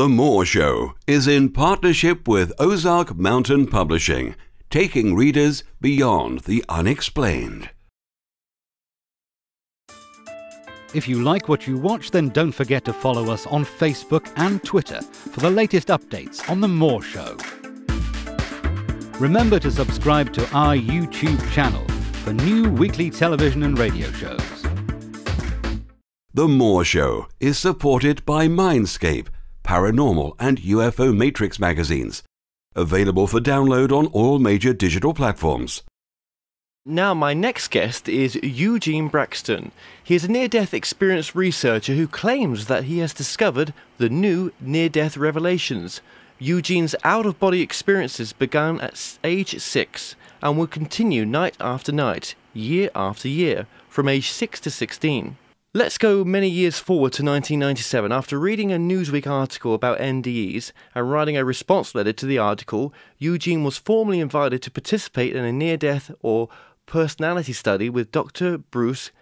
The Moore Show is in partnership with Ozark Mountain Publishing, taking readers beyond the unexplained. If you like what you watch, then don't forget to follow us on Facebook and Twitter for the latest updates on The Moore Show. Remember to subscribe to our YouTube channel for new weekly television and radio shows. The Moore Show is supported by Mindscape paranormal, and UFO Matrix magazines. Available for download on all major digital platforms. Now, my next guest is Eugene Braxton. He is a near death experience researcher who claims that he has discovered the new near death revelations. Eugene's out of body experiences began at age 6 and will continue night after night, year after year, from age 6 to 16. Let's go many years forward to 1997. After reading a Newsweek article about NDEs and writing a response letter to the article, Eugene was formally invited to participate in a near death or personality study with Dr. Bruce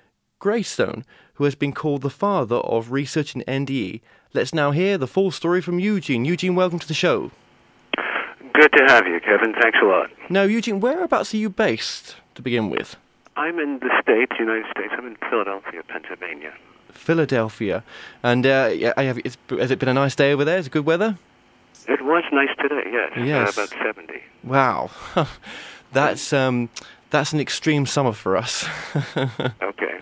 Greyson, who has been called the father of research in NDE. Let's now hear the full story from Eugene. Eugene, welcome to the show. Good to have you, Kevin. Thanks a lot. Now, Eugene, whereabouts are you based to begin with? I'm in the States, United States. I'm in Philadelphia, Pennsylvania. Philadelphia. And uh, have, has it been a nice day over there? Is it good weather? It was nice today, yes. Yes. Uh, about 70. Wow. That's um, that's an extreme summer for us. okay.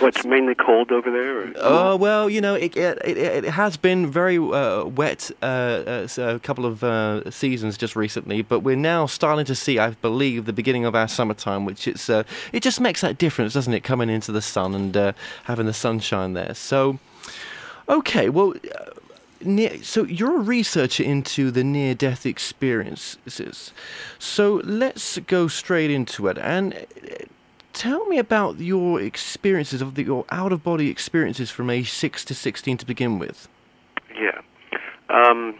What's mainly cold over there? Oh uh, well, you know, it it, it, has been very uh, wet uh, uh a couple of uh, seasons just recently, but we're now starting to see, I believe, the beginning of our summertime, which it's uh, it just makes that difference, doesn't it? Coming into the sun and having the sunshine there. So, okay, well near, so you're a researcher into the near-death experiences. So let's go straight into it and uh, tell me about your experiences of the, your out-of-body experiences from age six to sixteen to begin with. Yeah, um,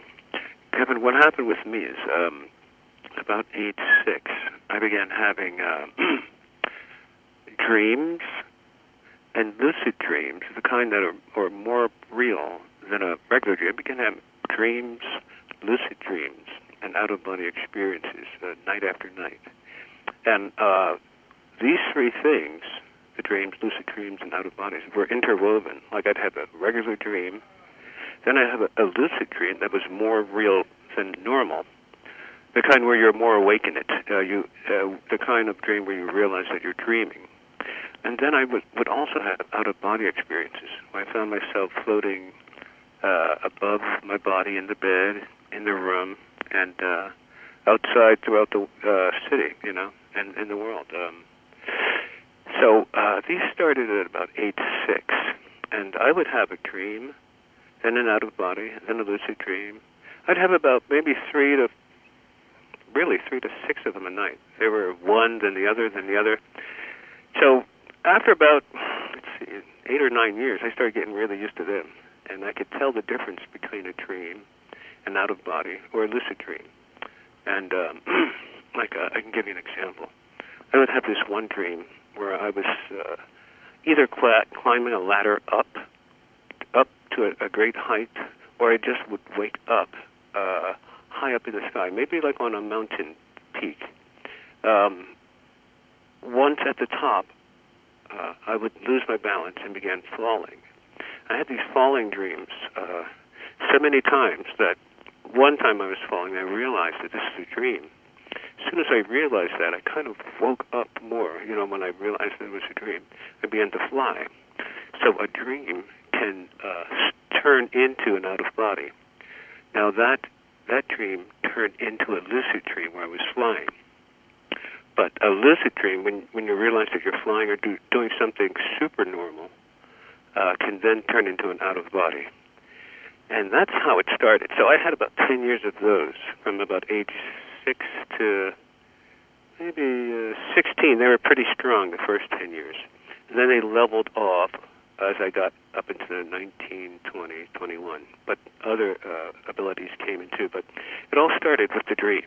Kevin. What happened with me is um, about age six, I began having uh, dreams and lucid dreams, the kind that are, are more real than a regular dream. I began to have dreams, lucid dreams, and out of body experiences uh, night after night. And uh, these three things the dreams, lucid dreams, and out of bodies were interwoven. Like I'd have a regular dream, then I'd have a, a lucid dream that was more real than normal. The kind where you're more awake in it. Uh, you, uh, the kind of dream where you realize that you're dreaming. And then I would, would also have out of body experiences I found myself floating uh, above my body in the bed, in the room, and uh, outside throughout the uh, city, you know, and in the world. Um, so uh, these started at about age six, and I would have a dream, then an out of body, then a lucid dream. I'd have about maybe three to really three to six of them a night. They were one, then the other, then the other. So after about let's see, eight or nine years, I started getting really used to them and I could tell the difference between a dream, an out of body, or a lucid dream. And um, like uh, I can give you an example. I would have this one dream where I was uh, either cl- climbing a ladder up, up to a, a great height, or I just would wake up uh, high up in the sky, maybe like on a mountain peak. Um, once at the top, uh, I would lose my balance and began falling. I had these falling dreams uh, so many times that one time I was falling, I realized that this is a dream. As soon as I realized that, I kind of woke up more. You know, when I realized it was a dream, I began to fly. So a dream can uh, turn into an out of body. Now that that dream turned into a lucid dream where I was flying. But a lucid dream, when when you realize that you're flying or do, doing something super normal, uh, can then turn into an out of body. And that's how it started. So I had about 10 years of those from about age 6 to maybe uh, 16. They were pretty strong the first 10 years. And then they leveled off as I got up into the 19, 20, 21. But other uh, abilities came in too. But it all started with the dreams.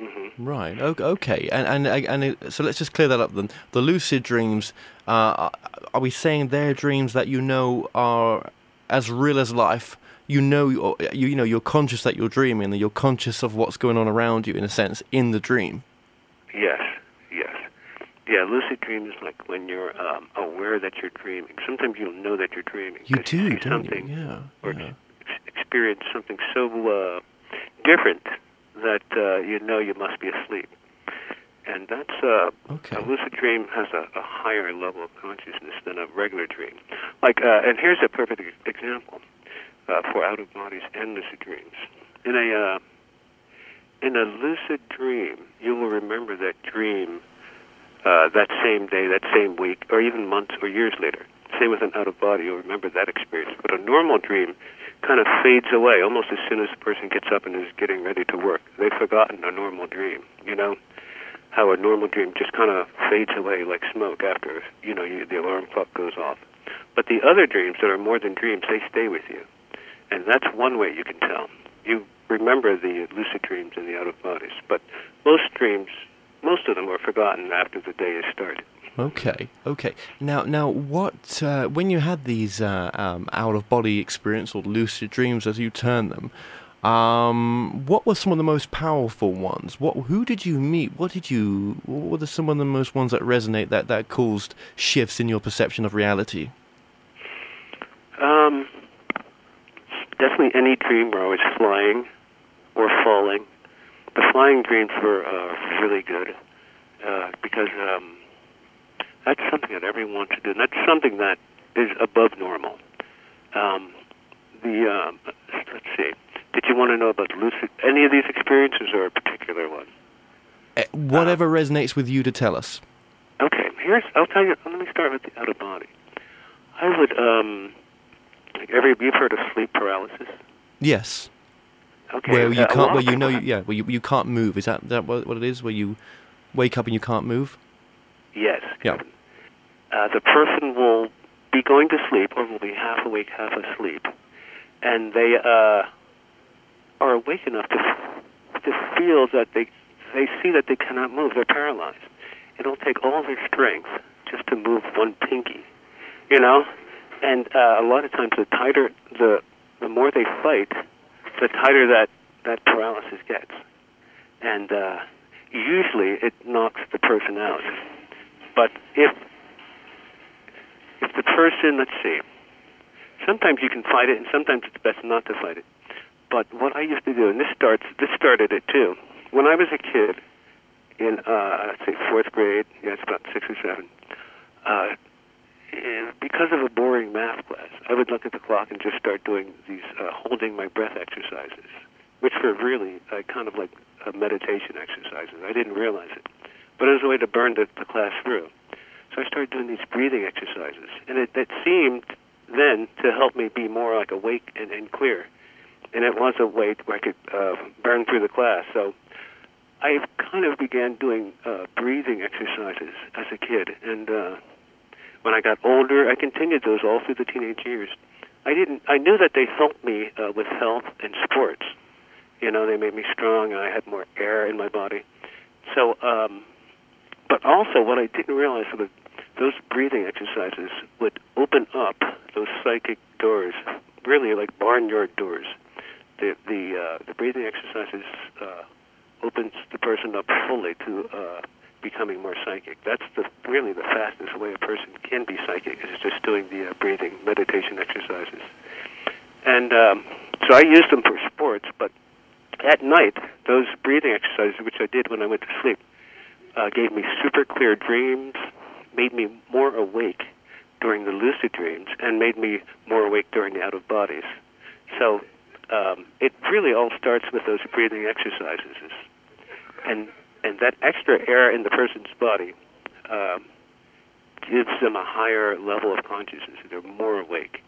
Mm-hmm. Right. Okay. And and and so let's just clear that up then. The lucid dreams. Uh, are we saying they're dreams that you know are as real as life? you know you, you know you're conscious that you're dreaming and you're conscious of what's going on around you in a sense in the dream. Yeah, lucid dreams is like when you're um, aware that you're dreaming. Sometimes you'll know that you're dreaming. You do, see don't something you? Yeah. or yeah. ex- experience something so uh, different that uh, you know you must be asleep. And that's uh, Okay. a lucid dream has a, a higher level of consciousness than a regular dream. Like, uh, and here's a perfect example uh, for out of bodies and lucid dreams. In a uh, in a lucid dream, you will remember that dream uh, that same day, that same week, or even months or years later. Same with an out of body, you'll remember that experience. But a normal dream kind of fades away almost as soon as the person gets up and is getting ready to work. They've forgotten a normal dream, you know? How a normal dream just kind of fades away like smoke after, you know, you, the alarm clock goes off. But the other dreams that are more than dreams, they stay with you. And that's one way you can tell. You remember the lucid dreams and the out of bodies, but most dreams, most of them are forgotten after the day is started. Okay, okay. Now, now, what uh, when you had these uh, um, out of body experience or lucid dreams, as you term them, um, what were some of the most powerful ones? What, who did you meet? What did you? What were some of the most ones that resonate that that caused shifts in your perception of reality? Um, definitely any dream where I was flying or falling. The flying dreams were uh, really good uh, because um, that's something that everyone wants to do. And that's something that is above normal. Um, the um, let's see. Did you want to know about lucid? Any of these experiences or a particular one? Eh, Whatever resonates with you to tell us. Okay, here's I'll tell you. Let me start with the out of body. I would um, like every you've heard of sleep paralysis. Yes, Okay, where you can't, where you know, you, yeah, where you, you can't move. Is that that what, what it is? Where you wake up and you can't move? Yes. Yeah. Uh, the person will be going to sleep, or will be half awake, half asleep, and they uh, are awake enough to to feel that they they see that they cannot move. They're paralyzed. It'll take all their strength just to move one pinky, you know. And uh, a lot of times, the tighter the the more they fight, the tighter that that paralysis gets, and uh, usually it knocks the person out. But if if the person, let's see, sometimes you can fight it, and sometimes it's best not to fight it. But what I used to do, and this starts, this started it too. When I was a kid, in uh, let's say fourth grade, yeah, it's about six or seven. Uh, because of a boring math class, I would look at the clock and just start doing these uh, holding my breath exercises, which were really uh, kind of like uh, meditation exercises. I didn't realize it, but it was a way to burn the, the class through. So I started doing these breathing exercises, and it, it seemed then to help me be more like awake and, and clear. And it was a way where I could uh, burn through the class. So I kind of began doing uh, breathing exercises as a kid, and uh, when I got older, I continued those all through the teenage years. I didn't. I knew that they helped me uh, with health and sports. You know, they made me strong, and I had more air in my body. So, um, but also, what I didn't realize was that those breathing exercises would open up those psychic doors, really like barnyard doors. The the uh, the breathing exercises uh, opens the person up fully to uh, becoming more psychic. That's the really the fastest way a person can be psychic is just doing the uh, breathing meditation exercises. And um, so I used them for sports, but at night those breathing exercises, which I did when I went to sleep, uh, gave me super clear dreams, made me more awake during the lucid dreams, and made me more awake during the out of bodies. So um, it really all starts with those breathing exercises, and and that extra air in the person's body um, gives them a higher level of consciousness. They're more awake,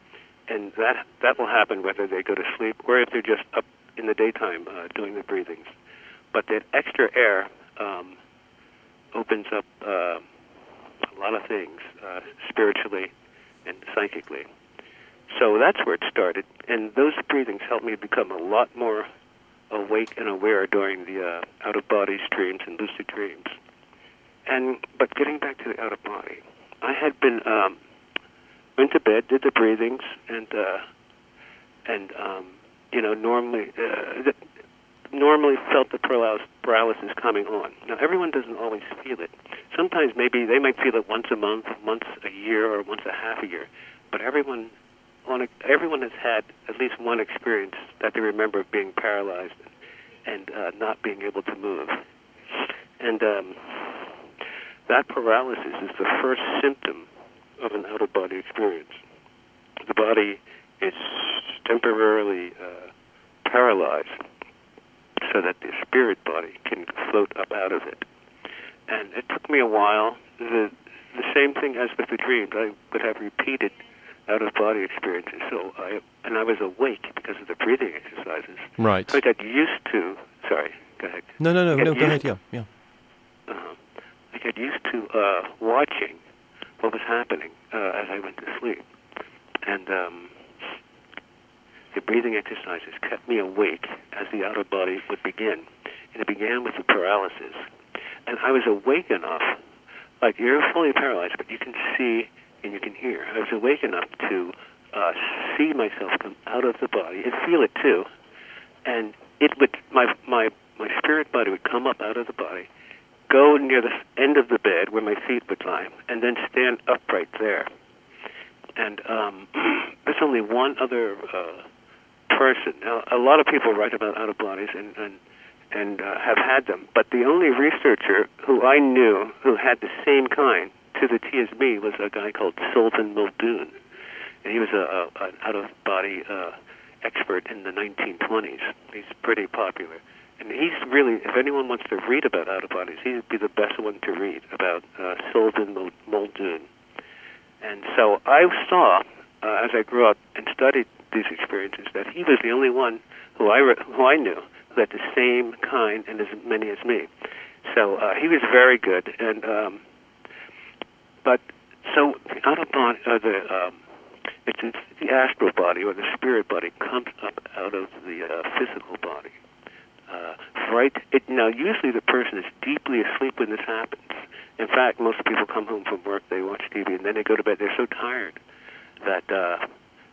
and that that will happen whether they go to sleep or if they're just up in the daytime uh, doing the breathings. But that extra air um, opens up uh, a lot of things uh, spiritually and psychically. So that's where it started, and those breathings helped me become a lot more awake and aware during the uh, out of body dreams and lucid dreams. And but getting back to the out of body, I had been um, went to bed, did the breathings, and uh, and um, you know normally uh, the, normally felt the paralysis coming on. Now everyone doesn't always feel it. Sometimes maybe they might feel it once a month, once a year, or once a half a year, but everyone on a, everyone has had at least one experience that they remember of being paralyzed and uh, not being able to move. And um, that paralysis is the first symptom of an out of body experience. The body is temporarily uh, paralyzed so that the spirit body can float up out of it. And it took me a while. The, the same thing as with the dreams. I would have repeated out of body experiences. So I and I was awake because of the breathing exercises. Right. So I got used to. Sorry. Go ahead. No, no, no, no. Go ahead. Yeah, yeah. Uh, I got used to uh, watching what was happening uh, as I went to sleep, and um, the breathing exercises kept me awake as the outer body would begin. And it began with the paralysis. And I was awake enough, like you're fully paralyzed, but you can see and you can hear. I was awake enough to uh, see myself come out of the body and feel it too. And it would my my my spirit body would come up out of the body, go near the end of the bed where my feet would lie, and then stand upright there. And um, there's only one other uh, person. Now, a lot of people write about out of bodies and and and uh, have had them, but the only researcher who I knew who had the same kind to the T as me was a guy called Sylvan Muldoon, and he was a, a an out of body uh, expert in the 1920s. He's pretty popular, and he's really, if anyone wants to read about out of bodies, he'd be the best one to read about uh, Sylvan Muldoon. And so I saw, uh, as I grew up and studied these experiences, that he was the only one who I re- who I knew who had the same kind and as many as me. So uh, he was very good, and um, but so out of body, uh, the um, it's the astral body or the spirit body comes up out of the uh, physical body. Uh, right it, now, usually the person is deeply asleep when this happens. In fact, most people come home from work, they watch TV, and then they go to bed. They're so tired that uh,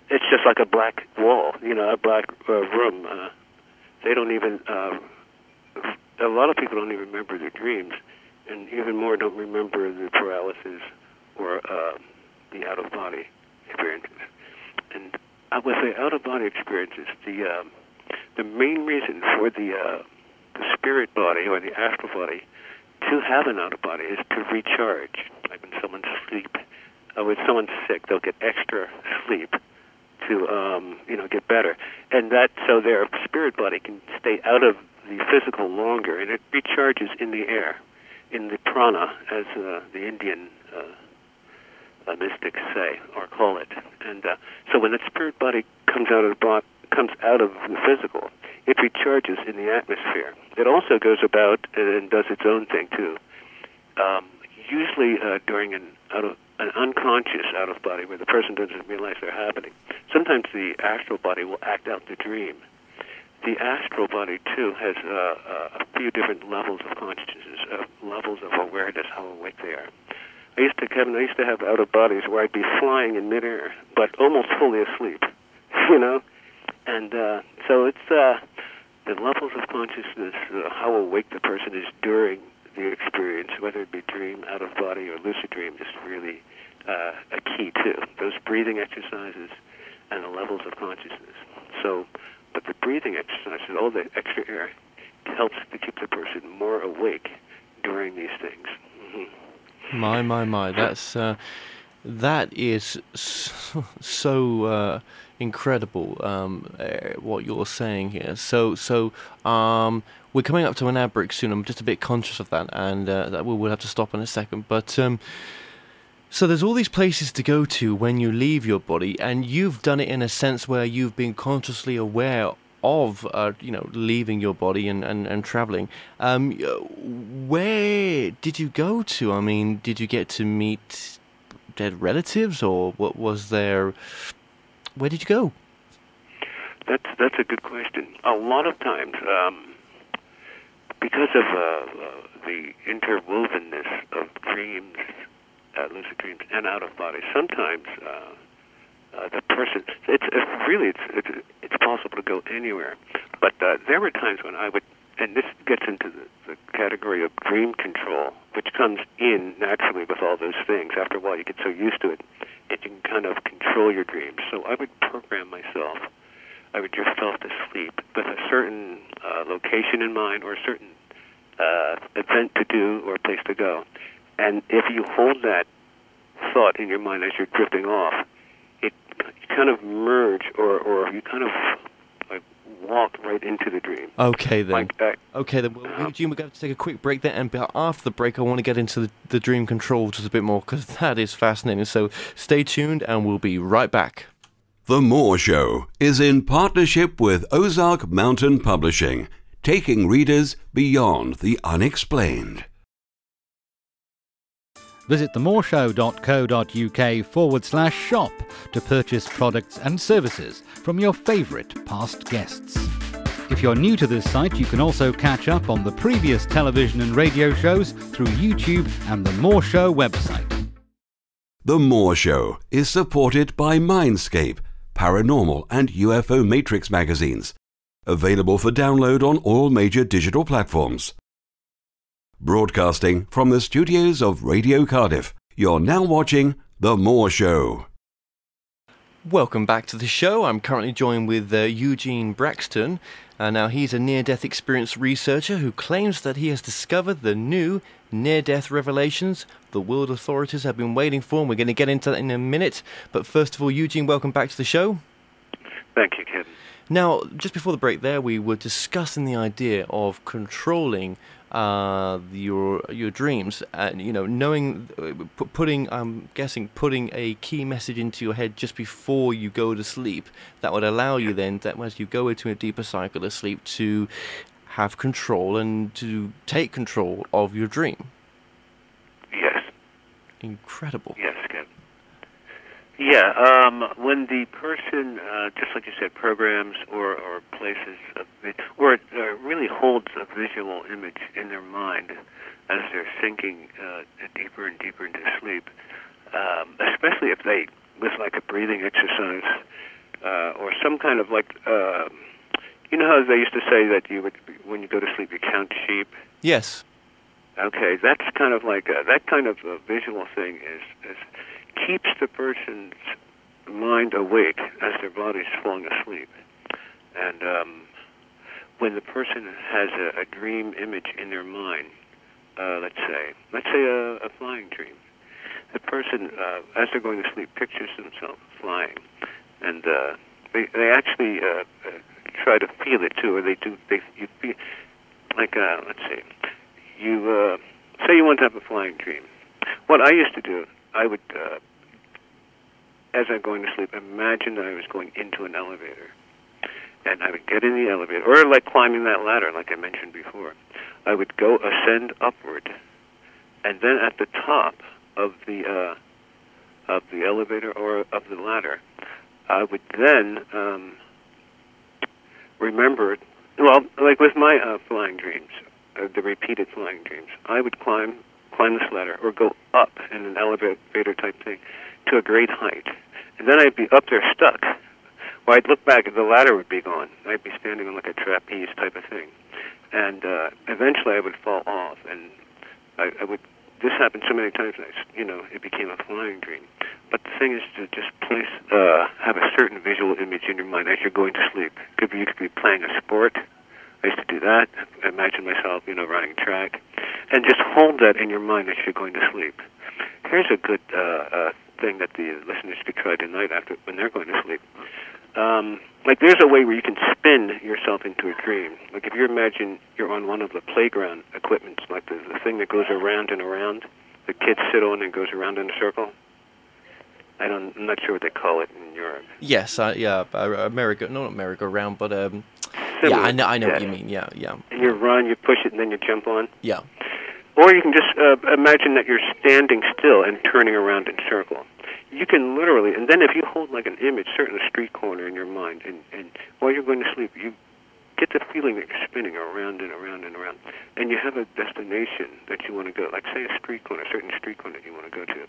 it's just like a black wall, you know, a black uh, room. Uh, they don't even. Uh, a lot of people don't even remember their dreams, and even more don't remember the paralysis or uh, the out of body experiences. And I would say out of body experiences, the um, the main reason for the uh, the spirit body or the astral body to have an out of body is to recharge. Like when someone's asleep, uh, when someone's sick, they'll get extra sleep to um, you know get better, and that so their spirit body can stay out of the physical longer, and it recharges in the air, in the prana, as uh, the Indian uh, uh, mystics say or call it. And uh, so when that spirit body comes out of the body, comes out of the physical, it recharges in the atmosphere. It also goes about and does its own thing too. Um, usually uh, during an out of an unconscious out of body where the person doesn't realize they're happening. Sometimes the astral body will act out the dream. The astral body too has uh, uh, a few different levels of consciousness, uh, levels of awareness, how awake they are. I used to, Kevin, I used to have out of bodies where I'd be flying in midair, but almost fully asleep, you know? And uh, so it's uh, the levels of consciousness, uh, how awake the person is during the experience, whether it be dream, out of body, or lucid dream, is really uh, a key too. Those breathing exercises and the levels of consciousness. So, but the breathing exercises, all the extra air, helps to keep the person more awake during these things. Mm-hmm. My, my, my. That's uh, that is so, uh, incredible. Um, uh, what you're saying here. So, so um, we're coming up to an ad break soon. I'm just a bit conscious of that, and uh, that we'll have to stop in a second. But um, so there's all these places to go to when you leave your body, and you've done it in a sense where you've been consciously aware of uh, you know leaving your body and and, and traveling. Um, where did you go to? I mean, did you get to meet dead relatives, or what was there? Where did you go? That's that's a good question. A lot of times. Um, because of uh, uh, the interwovenness of dreams, uh, lucid dreams, and out of body, sometimes uh, uh, the person. It's, it's really it's, it's it's possible to go anywhere. But uh, there were times when I would, and this gets into the, the category of dream control, which comes in naturally with all those things. After a while, you get so used to it, that you can kind of control your dreams. So I would program myself. I would drift off to sleep with a certain uh, location in mind or a certain uh, event to do or a place to go. And if you hold that thought in your mind as you're drifting off, it you kind of merge or, or you kind of like walk right into the dream. Okay then. Like uh, Okay then. Well, Eugene, we're going to take a quick break there, and after the break, I want to get into the, the dream control just a bit more because that is fascinating. So stay tuned, and we'll be right back. The Moore Show is in partnership with Ozark Mountain Publishing, taking readers beyond the unexplained. Visit themoreshow.co.uk forward slash shop to purchase products and services from your favourite past guests. If you're new to this site, you can also catch up on the previous television and radio shows through YouTube and the Moore Show website. The Moore Show is supported by Mindscape, Paranormal and UFO Matrix magazines, available for download on all major digital platforms. Broadcasting from the studios of Radio Cardiff, you're now watching The Moore Show. Welcome back to the show. I'm currently joined with uh, Eugene Braxton. Uh, now, he's a near death experience researcher who claims that he has discovered the new near death revelations the world authorities have been waiting for. And we're going to get into that in a minute. But first of all, Eugene, welcome back to the show. thank you, Kevin. Now, just before the break, there we were discussing the idea of controlling uh, your your dreams, and you know, knowing, uh, putting, I'm guessing, putting a key message into your head just before you go to sleep. That would allow you then, that as you go into a deeper cycle of sleep, to have control and to take control of your dream. Yes, Incredible. yes, Kevin. Yeah, um, when the person, uh, just like you said, programs or, or places, vi- or it uh, really holds a visual image in their mind as they're sinking uh, deeper and deeper into sleep, um, especially if they, with like a breathing exercise uh, or some kind of like, uh, you know how they used to say that you would, when you go to sleep, you count sheep. Yes. Okay, that's kind of like a, that kind of a visual thing is, is keeps the person's mind awake as their body's falling asleep. And um, when the person has a, a dream image in their mind, uh, let's say, let's say a, a flying dream, the person, uh, as they're going to sleep, pictures themselves flying, and uh, they they actually uh, uh, try to feel it too, or they do. They you feel like uh, let's see, you uh, say you want to have a flying dream. What I used to do, I would, uh, as I'm going to sleep, imagine that I was going into an elevator, and I would get in the elevator, or like climbing that ladder, like I mentioned before. I would go ascend upward, and then at the top of the uh, of the elevator or of the ladder, I would then um, remember. Well, like with my uh, flying dreams, uh, the repeated flying dreams, I would climb climb this ladder or go up in an elevator type thing to a great height, and then I'd be up there stuck. Well, I'd look back and the ladder would be gone. I'd be standing on like a trapeze type of thing, and uh, eventually I would fall off, and I, I would. This happened so many times, and I, you know, it became a flying dream. But the thing is to just place, uh, have a certain visual image in your mind as you're going to sleep. Could be you could be playing a sport. I used to do that. Imagine myself, you know, running track, and just hold that in your mind as you're going to sleep. Here's a good uh, uh, thing that the listeners could try tonight after when they're going to sleep. Um, like there's a way where you can spin yourself into a dream. Like if you imagine you're on one of the playground equipments, like the, the thing that goes around and around, the kids sit on and goes around in a circle. I don't, I'm not sure what they call it in Europe. Yes. Uh, yeah. Uh, America. No, not merry-go-round, but um. Yeah, I know. I know what you mean. Yeah. Yeah. And you run, you push it, and then you jump on. Yeah. Or you can just uh, imagine that you're standing still and turning around in circle. You can literally, and then if you hold like an image, certain street corner in your mind, and, and while you're going to sleep, you get the feeling that you're spinning around and around and around, and you have a destination that you want to go, like say a street corner, a certain street corner that you want to go to.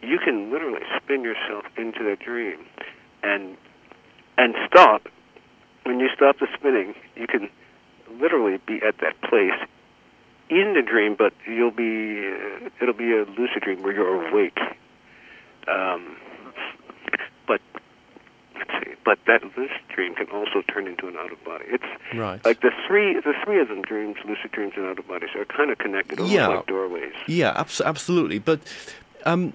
You can literally spin yourself into that dream, and and stop. When you stop the spinning, you can literally be at that place in the dream, but you'll be uh, it'll be a lucid dream where you're awake. Um, but let's see, but that lucid dream can also turn into an out of body. It's Right. like the three the three of them dreams, lucid dreams and out of bodies are kind of connected, almost Yeah. like doorways. Yeah, abs- absolutely. But um,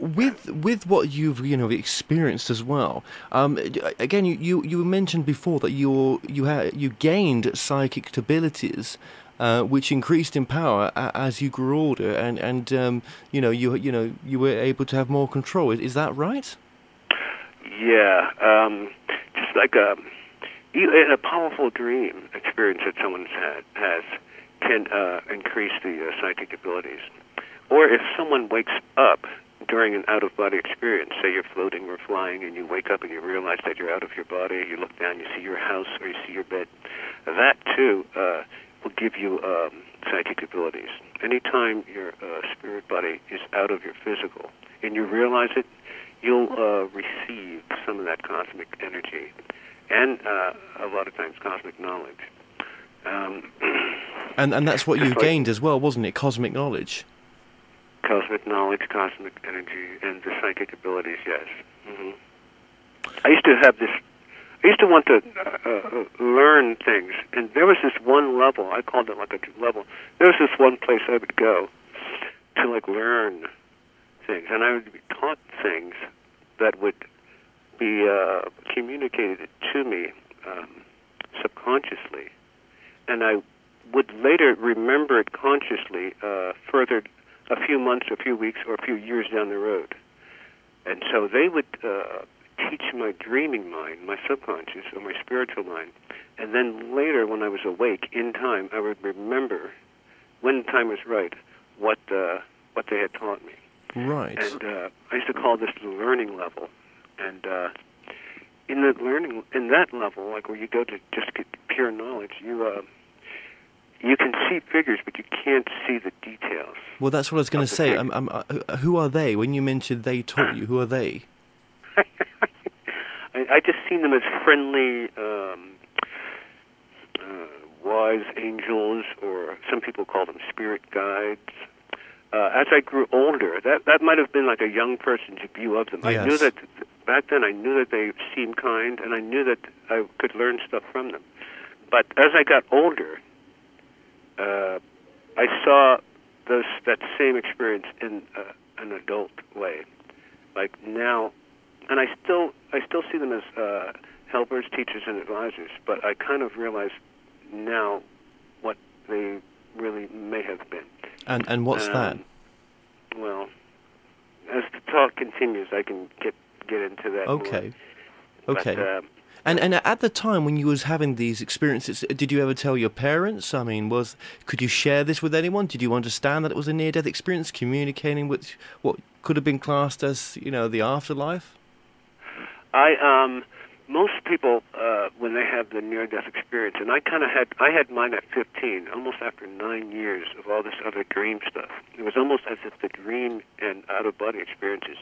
with with what you've you know experienced as well. Um, again, you, you, you mentioned before that you you had you gained psychic abilities. Uh, which increased in power as you grew older, and and um, you know you you know you were able to have more control. Is, is that right? Yeah, um, just like a, e- a powerful dream experience that someone's had has can uh, increase the uh, psychic abilities. Or if someone wakes up during an out of body experience, say you're floating or flying and you wake up and you realize that you're out of your body, you look down, you see your house or you see your bed, that too uh, will give you um, psychic abilities. Anytime your uh, spirit body is out of your physical and you realize it, you'll uh, receive some of that cosmic energy and uh, a lot of times cosmic knowledge. Um, And and that's what you like- gained as well, wasn't it? Cosmic knowledge. Cosmic knowledge, cosmic energy, and the psychic abilities. Yes. hmm I used to have this. I used to want to uh, uh, learn things, and there was this one level. I called it like a level. There was this one place I would go to like learn things, and I would be taught things that would be uh, communicated to me um, subconsciously, and I would later remember it consciously uh, further a few months, a few weeks, or a few years down the road. And so they would uh, teach my dreaming mind, my subconscious, or my spiritual mind. And then later, when I was awake, in time, I would remember, when the time was right, what uh, what they had taught me. Right. And uh, I used to call this the learning level. And uh, in the learning, in that level, like where you go to just get pure knowledge, you uh, you can see figures, but you can't see the details. Well, that's what I was going to say. Um, um, uh, who are they? When you mentioned they taught you, who are they? I, I just seen them as friendly, um, uh, wise angels, or some people call them spirit guides. Uh, as I grew older, that that might have been like a young person's view of them. I knew Yes. that back then. I knew that they seemed kind, and I knew that I could learn stuff from them. But as I got older, uh, I saw those that same experience in uh, an adult way. Like now, and I still I still see them as uh, helpers, teachers, and advisors. But I kind of realize now what they really may have been. And and what's that? Um, Well, as the talk continues, I can get get into that. more. Okay. But, Okay. um, And and at the time when you was having these experiences, did you ever tell your parents? I mean, was could you share this with anyone? Did you understand that it was a near-death experience, communicating with what could have been classed as you know the afterlife? I um most people uh when they have the near death experience and I kind of had I had mine at 15 almost after 9 years of all this other dream stuff. It was almost as if the dream and out of body experiences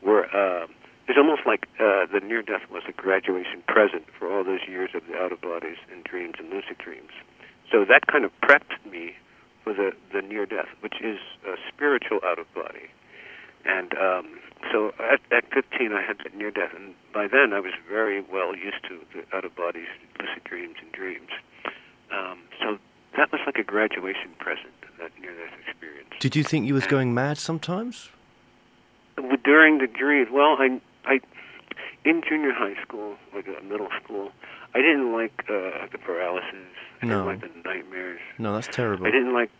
were uh it's almost like uh the near death was a graduation present for all those years of the out of bodies and dreams and lucid dreams. So that kind of prepped me for the the near death, which is a spiritual out of body. And um, so at, at 15, I had that near death, and by then I was very well used to the out of bodies, lucid dreams, and dreams. Um, so that was like a graduation present, that near death experience. Did you think you was going mad sometimes? During the dreams, well, I, I, in junior high school, like uh, middle school, I didn't like uh, the paralysis. I No. didn't like the nightmares. No, that's terrible. I didn't like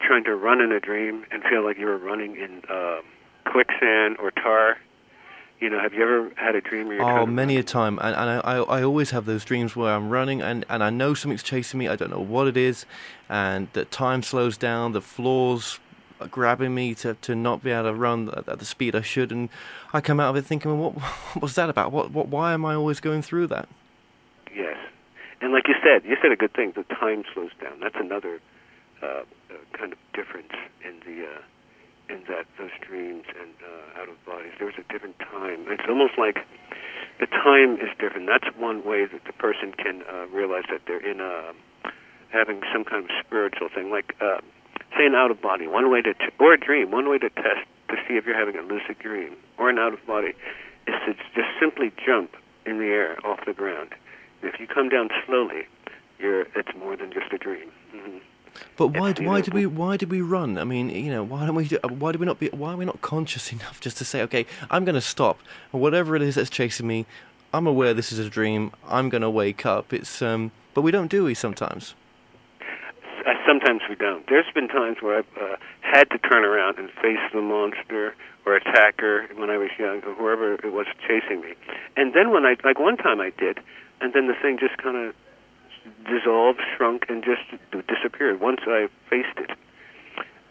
trying to run in a dream and feel like you were running in um, quicksand or tar. You know, have you ever had a dream where you're Oh, many a time, and, and I, I, I always have those dreams where I'm running and, and I know something's chasing me. I don't know what it is, and that time slows down. The floors grabbing me to, to not be able to run at, the speed I should, and I come out of it thinking, what, what was that about? What, what, why am I always going through that? Yes, and like you said, you said a good thing. The time slows down. That's another uh, uh, kind of difference in the uh, in that those dreams and uh, out of bodies. There's a different time. It's almost like the time is different. That's one way that the person can uh, realize that they're in a having some kind of spiritual thing, like uh, say an out of body. One way to t- or a dream. One way to test to see if you're having a lucid dream or an out of body is to just simply jump in the air off the ground. If you come down slowly, you're it's more than just a dream. Mm-hmm. But why It's, why do we why do we run? I mean, you know, why don't we do, why do we not be why are we not conscious enough just to say, okay, I'm going to stop, whatever it is that's chasing me, I'm aware this is a dream. I'm going to wake up. It's um, but we don't do we sometimes. Sometimes we don't. There's been times where I've uh, had to turn around and face the monster or attacker when I was young, or whoever it was chasing me. And then when I, like one time I did, and then the thing just kind of dissolved, shrunk, and just disappeared once I faced it.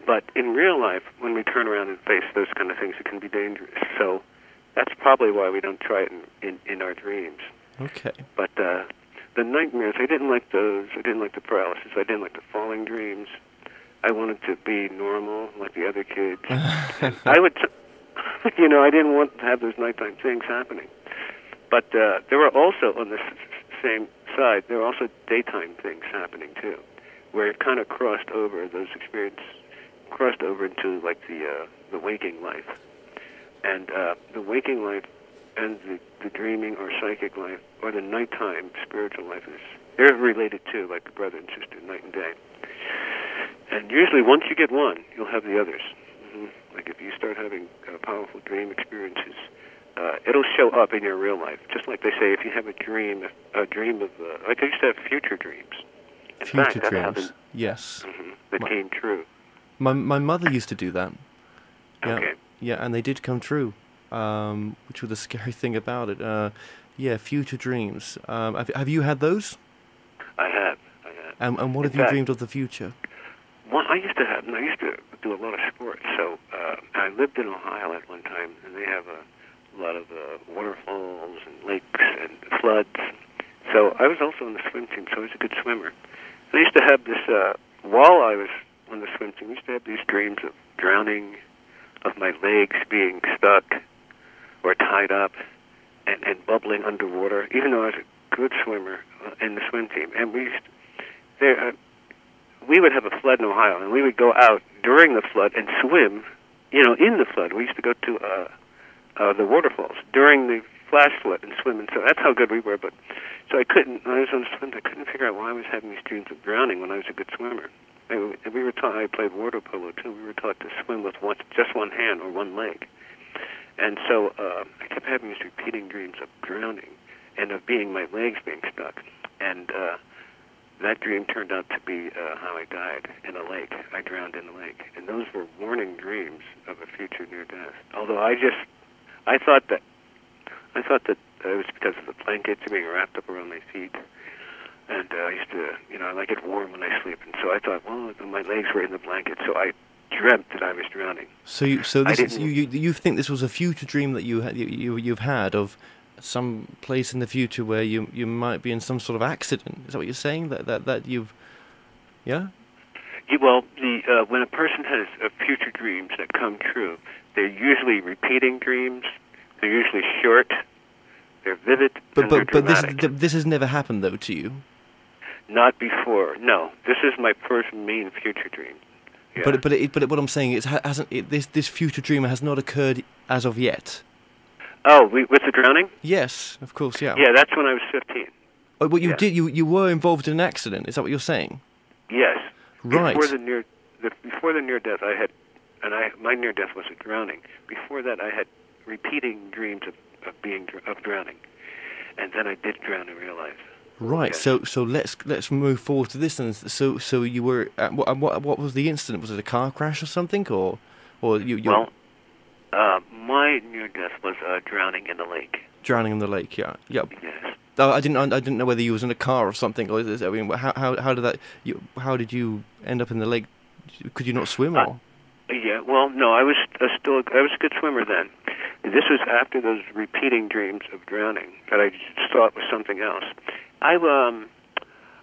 But in real life, when we turn around and face those kind of things, it can be dangerous. So that's probably why we don't try it in, in, in our dreams. Okay. But uh, the nightmares, I didn't like those. I didn't like the paralysis. I didn't like the falling dreams. I wanted to be normal like the other kids. I would, t- you know, I didn't want to have those nighttime things happening. But uh, there were also on the s- same side, there were also daytime things happening too, where it kind of crossed over those experiences, crossed over into like the uh, the waking life, and uh, the waking life and the, the dreaming or psychic life or the nighttime spiritual life is they're related too, like brother and sister, night and day. And usually, once you get one, you'll have the others. hmm Like if you start having uh, powerful dream experiences, uh, it'll show up in your real life. Just like they say, if you have a dream, a dream of, uh, like I used to have future dreams. In Future fact, dreams. Yes. mhm, that My- came true. My my mother used to do that. Yeah. Okay. Yeah, and they did come true, um, which was the scary thing about it. Uh, yeah, future dreams. Um, have, have you had those? I have. I have. And, and what In have you dreamed of the future? Well, I used to have, and I used to do a lot of sports. So uh, I lived in Ohio at one time, and they have a lot of uh, waterfalls and lakes and floods. So I was also on the swim team, so I was a good swimmer. And I used to have this, uh, while I was on the swim team, I used to have these dreams of drowning, of my legs being stuck or tied up and, and bubbling underwater, even though I was a good swimmer uh, in the swim team. And we used there, uh, we would have a flood in Ohio, and we would go out during the flood and swim, you know, in the flood. We used to go to uh, uh, the waterfalls during the flash flood and swim, and so that's how good we were. But so I couldn't. When I was on the swim, I couldn't figure out why I was having these dreams of drowning when I was a good swimmer. And we were taught. I played water polo too. We were taught to swim with one, just one hand or one leg. And so uh, I kept having these repeating dreams of drowning and of being my legs being stuck. And uh, that dream turned out to be uh, how I died in a lake. I drowned in a lake, and those were warning dreams of a future near death. Although I just, I thought that, I thought that it was because of the blankets being wrapped up around my feet, and uh, I used to, you know, I like it warm when I sleep, and so I thought, well, my legs were in the blanket, so I dreamt that I was drowning. So you, so this is, you, you you think this was a future dream that you had you, you you've had of some place in the future where you you might be in some sort of accident. Is that what you're saying? That that that you've yeah. Yeah, well, the uh, when a person has uh, future dreams that come true, they're usually repeating dreams. They're usually short. They're vivid. But but but this th- this has never happened though to you. Not before. No, this is my first main future dream. Yeah. But but it, but what I'm saying is hasn't it, this this future dreamer has not occurred as of yet. oh, we, with the drowning? Yes, of course, yeah. Yeah, that's when I was 15. Oh, well, you yeah. did you you were involved in an accident. Is that what you're saying? Yes. Right. Before the near, the, before the near death, I had, and I my near death was a drowning. Before that, I had repeating dreams of, of being of drowning, and then I did drown in real life. Right. So so let's let's move forward to this. And so so you were at, what what what was the incident? Was it a car crash or something, or or you you Well, uh, my near death was uh, drowning in the lake. drowning in the lake? Yeah. Yeah. Yes. Oh, I didn't I didn't know whether you was in a car or something. Or I mean, how how how did that? You, how did you end up in the lake? Could you not swim? Uh, Or Yeah, well, no, I was uh, still I was a good swimmer then. This was after those repeating dreams of drowning that I just thought was something else. I um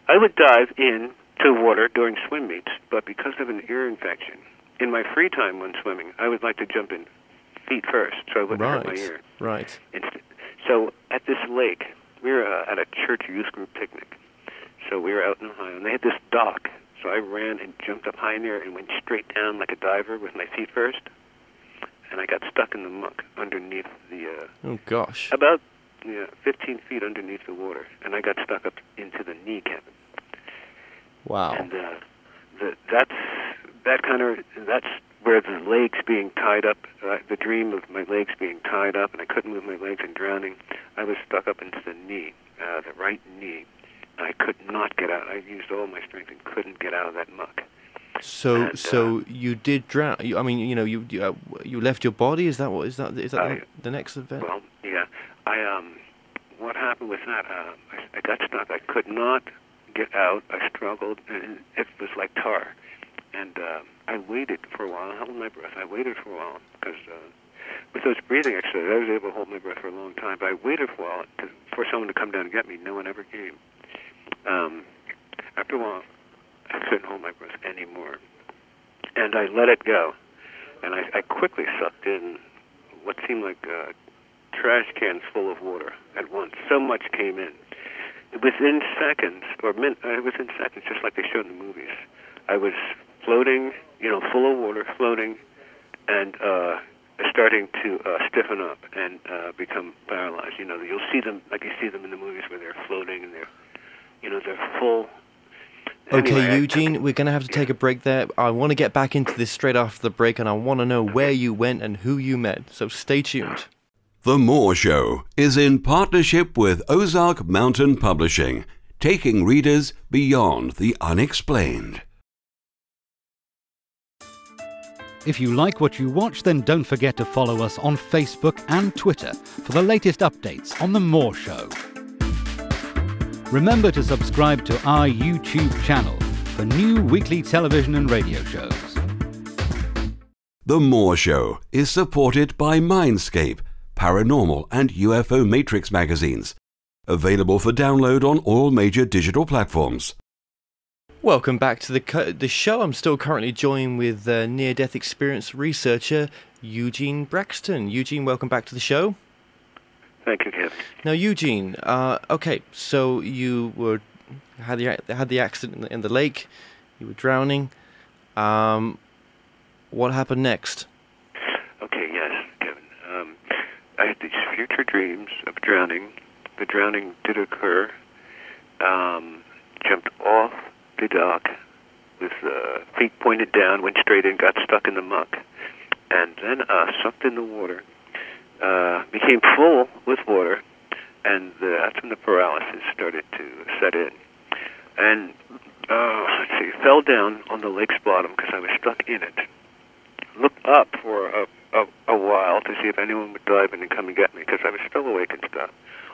I would dive in to water during swim meets, but because of an ear infection in my free time when swimming, I would like to jump in feet first, so I wouldn't hurt my Right. ear. Right. Inst- So at this lake, we were uh, at a church youth group picnic. So we were out in Ohio, and they had this dock. So I ran and jumped up high in there and went straight down like a diver with my feet first, and I got stuck in the muck underneath the uh, Oh gosh. about yeah, 15 feet underneath the water, and I got stuck up into the knee cabin. Wow. And uh, the, that's that kind of that's where the legs being tied up, uh, the dream of my legs being tied up, and I couldn't move my legs and drowning. I was stuck up into the knee, uh, the right knee. I could not get out. I used all my strength and couldn't get out of that muck. So and, uh, so you did drown. You, I mean, you know, you you, uh, you left your body. Is that what is that is that I- the, the next event? Well, yeah. I um, what happened was that uh, I, I got stuck. I could not get out. I struggled, and it was like tar. And uh, I waited for a while. I held my breath. I waited for a while because uh, with those breathing exercises, I was able to hold my breath for a long time. But I waited for a while to, for someone to come down and get me. No one ever came. Um, after a while, I couldn't hold my breath anymore, and I let it go. And I, I quickly sucked in what seemed like uh, trash cans full of water at once. So much came in. Within seconds, or min- uh, within seconds, just like they show in the movies, I was floating, you know, full of water, floating, and uh, starting to uh, stiffen up and uh, become paralyzed. You know, you'll see them like you see them in the movies where they're floating and they're, you know, they're full. Okay, Anyway, I- Eugene, we're going to have to take a break there. I want to get back into this straight after the break, and I want to know where you went and who you met. So stay tuned. The Moore Show is in partnership with Ozark Mountain Publishing, taking readers beyond the unexplained. If you like what you watch, then don't forget to follow us on Facebook and Twitter for the latest updates on The Moore Show. Remember to subscribe to our YouTube channel for new weekly television and radio shows. The Moore Show is supported by Mindscape, Paranormal and UFO Matrix magazines. Available for download on all major digital platforms. Welcome back to the co- the show. I'm still currently joined with uh, near-death experience researcher Eugene Braxton. Eugene, welcome back to the show. Thank you, Kevin. Now, Eugene, uh, okay, so you were had the had the accident in the, in the lake. You were drowning. Um, what happened next? Okay, yes, Kevin. Um, I had these future dreams of drowning. The drowning did occur. Um, jumped off the dock with uh, feet pointed down, went straight in, got stuck in the muck, and then uh, sucked in the water. Uh, became full with water, and uh, that's when the paralysis started to set in. And uh, let's see, fell down on the lake's bottom because I was stuck in it looked up for a, a, a while to see if anyone would dive in and come and get me because I was still awake and stuff.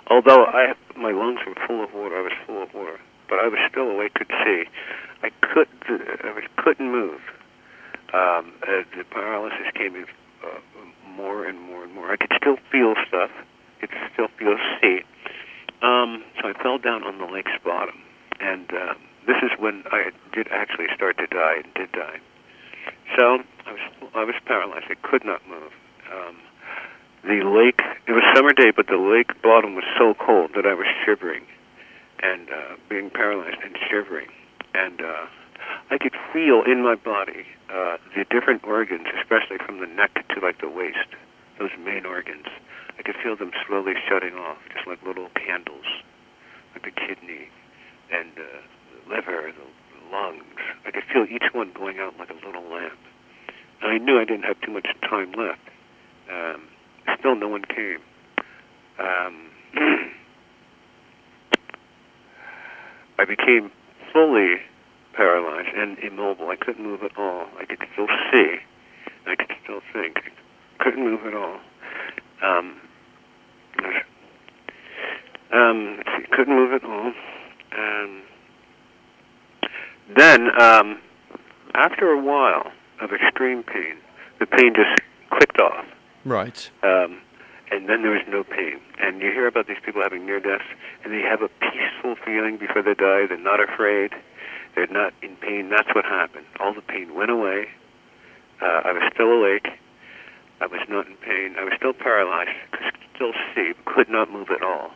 Although I my lungs were full of water, I was full of water, but I was still awake, could see. I could I was, couldn't move. Um, uh, the paralysis came in uh, more and more and more. I could still feel stuff. I could still feel see. Um, so I fell down on the lake's bottom, and uh, this is when I did actually start to die and did die. So I was I was paralyzed. I could not move. Um, the lake. It was summer day, but the lake bottom was so cold that I was shivering, and uh, being paralyzed and shivering, and uh, I could feel in my body uh, the different organs, especially from the neck to like the waist. Those main organs. I could feel them slowly shutting off, just like little candles, like the kidney and uh, the liver, the lungs. I could feel each one going out like a little lamp. And I knew I didn't have too much time left. Um, still, no one came. Um, I became fully paralyzed and immobile. I couldn't move at all. I could still see. I could still think. I couldn't move at all. Um, um, couldn't move at all. Um, then, um, after a while of extreme pain, the pain just clicked off. Right. Um, and then there was no pain. And you hear about these people having near deaths, and they have a peaceful feeling before they die. They're not afraid. They're not in pain. That's what happened. All the pain went away. Uh, I was still awake. I was not in pain. I was still paralyzed. Could still see. Could not move at all.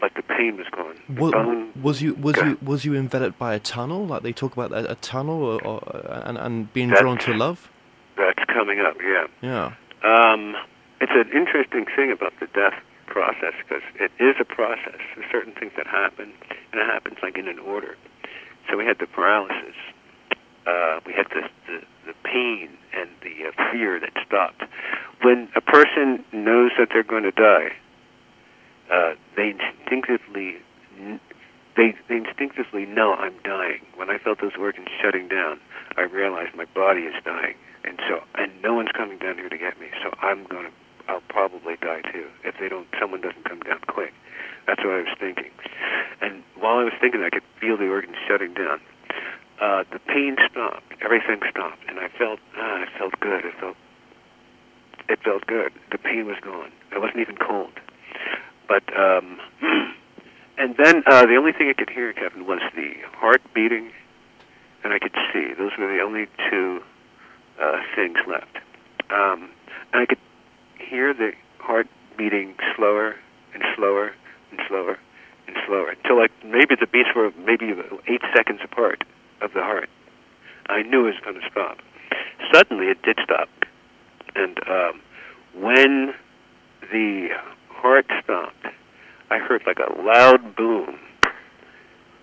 But the pain was gone. The bone- was you was Go you was you enveloped by a tunnel? Like they talk about a, a tunnel, or, or and and being That's- drawn to love. That's coming up. Yeah. Yeah. Um, it's an interesting thing about the death process because it is a process. There's certain things that happen, and it happens like in an order. So we had the paralysis. Uh, we had the, the the pain and the uh, fear that stopped. When a person knows that they're going to die, uh, they instinctively they they instinctively know I'm dying. When I felt those organs shutting down, I realized my body is dying, and so and no one's coming down here to get me. So I'm gonna I'll probably die too if they don't someone doesn't come down quick. That's what I was thinking. And while I was thinking, I could feel the organs shutting down. Uh, the pain stopped. Everything stopped, and I felt ah, it felt good. It felt it felt good. The pain was gone. I wasn't even cold. But um, and then uh, the only thing I could hear, Kevin, was the heart beating, and I could see. Those were the only two uh, things left. Um, and I could hear the heart beating slower and slower and slower and slower until like maybe the beats were maybe eight seconds apart of the heart. I knew it was going to stop. Suddenly, it did stop, and um, when the heart stopped, I heard like a loud boom,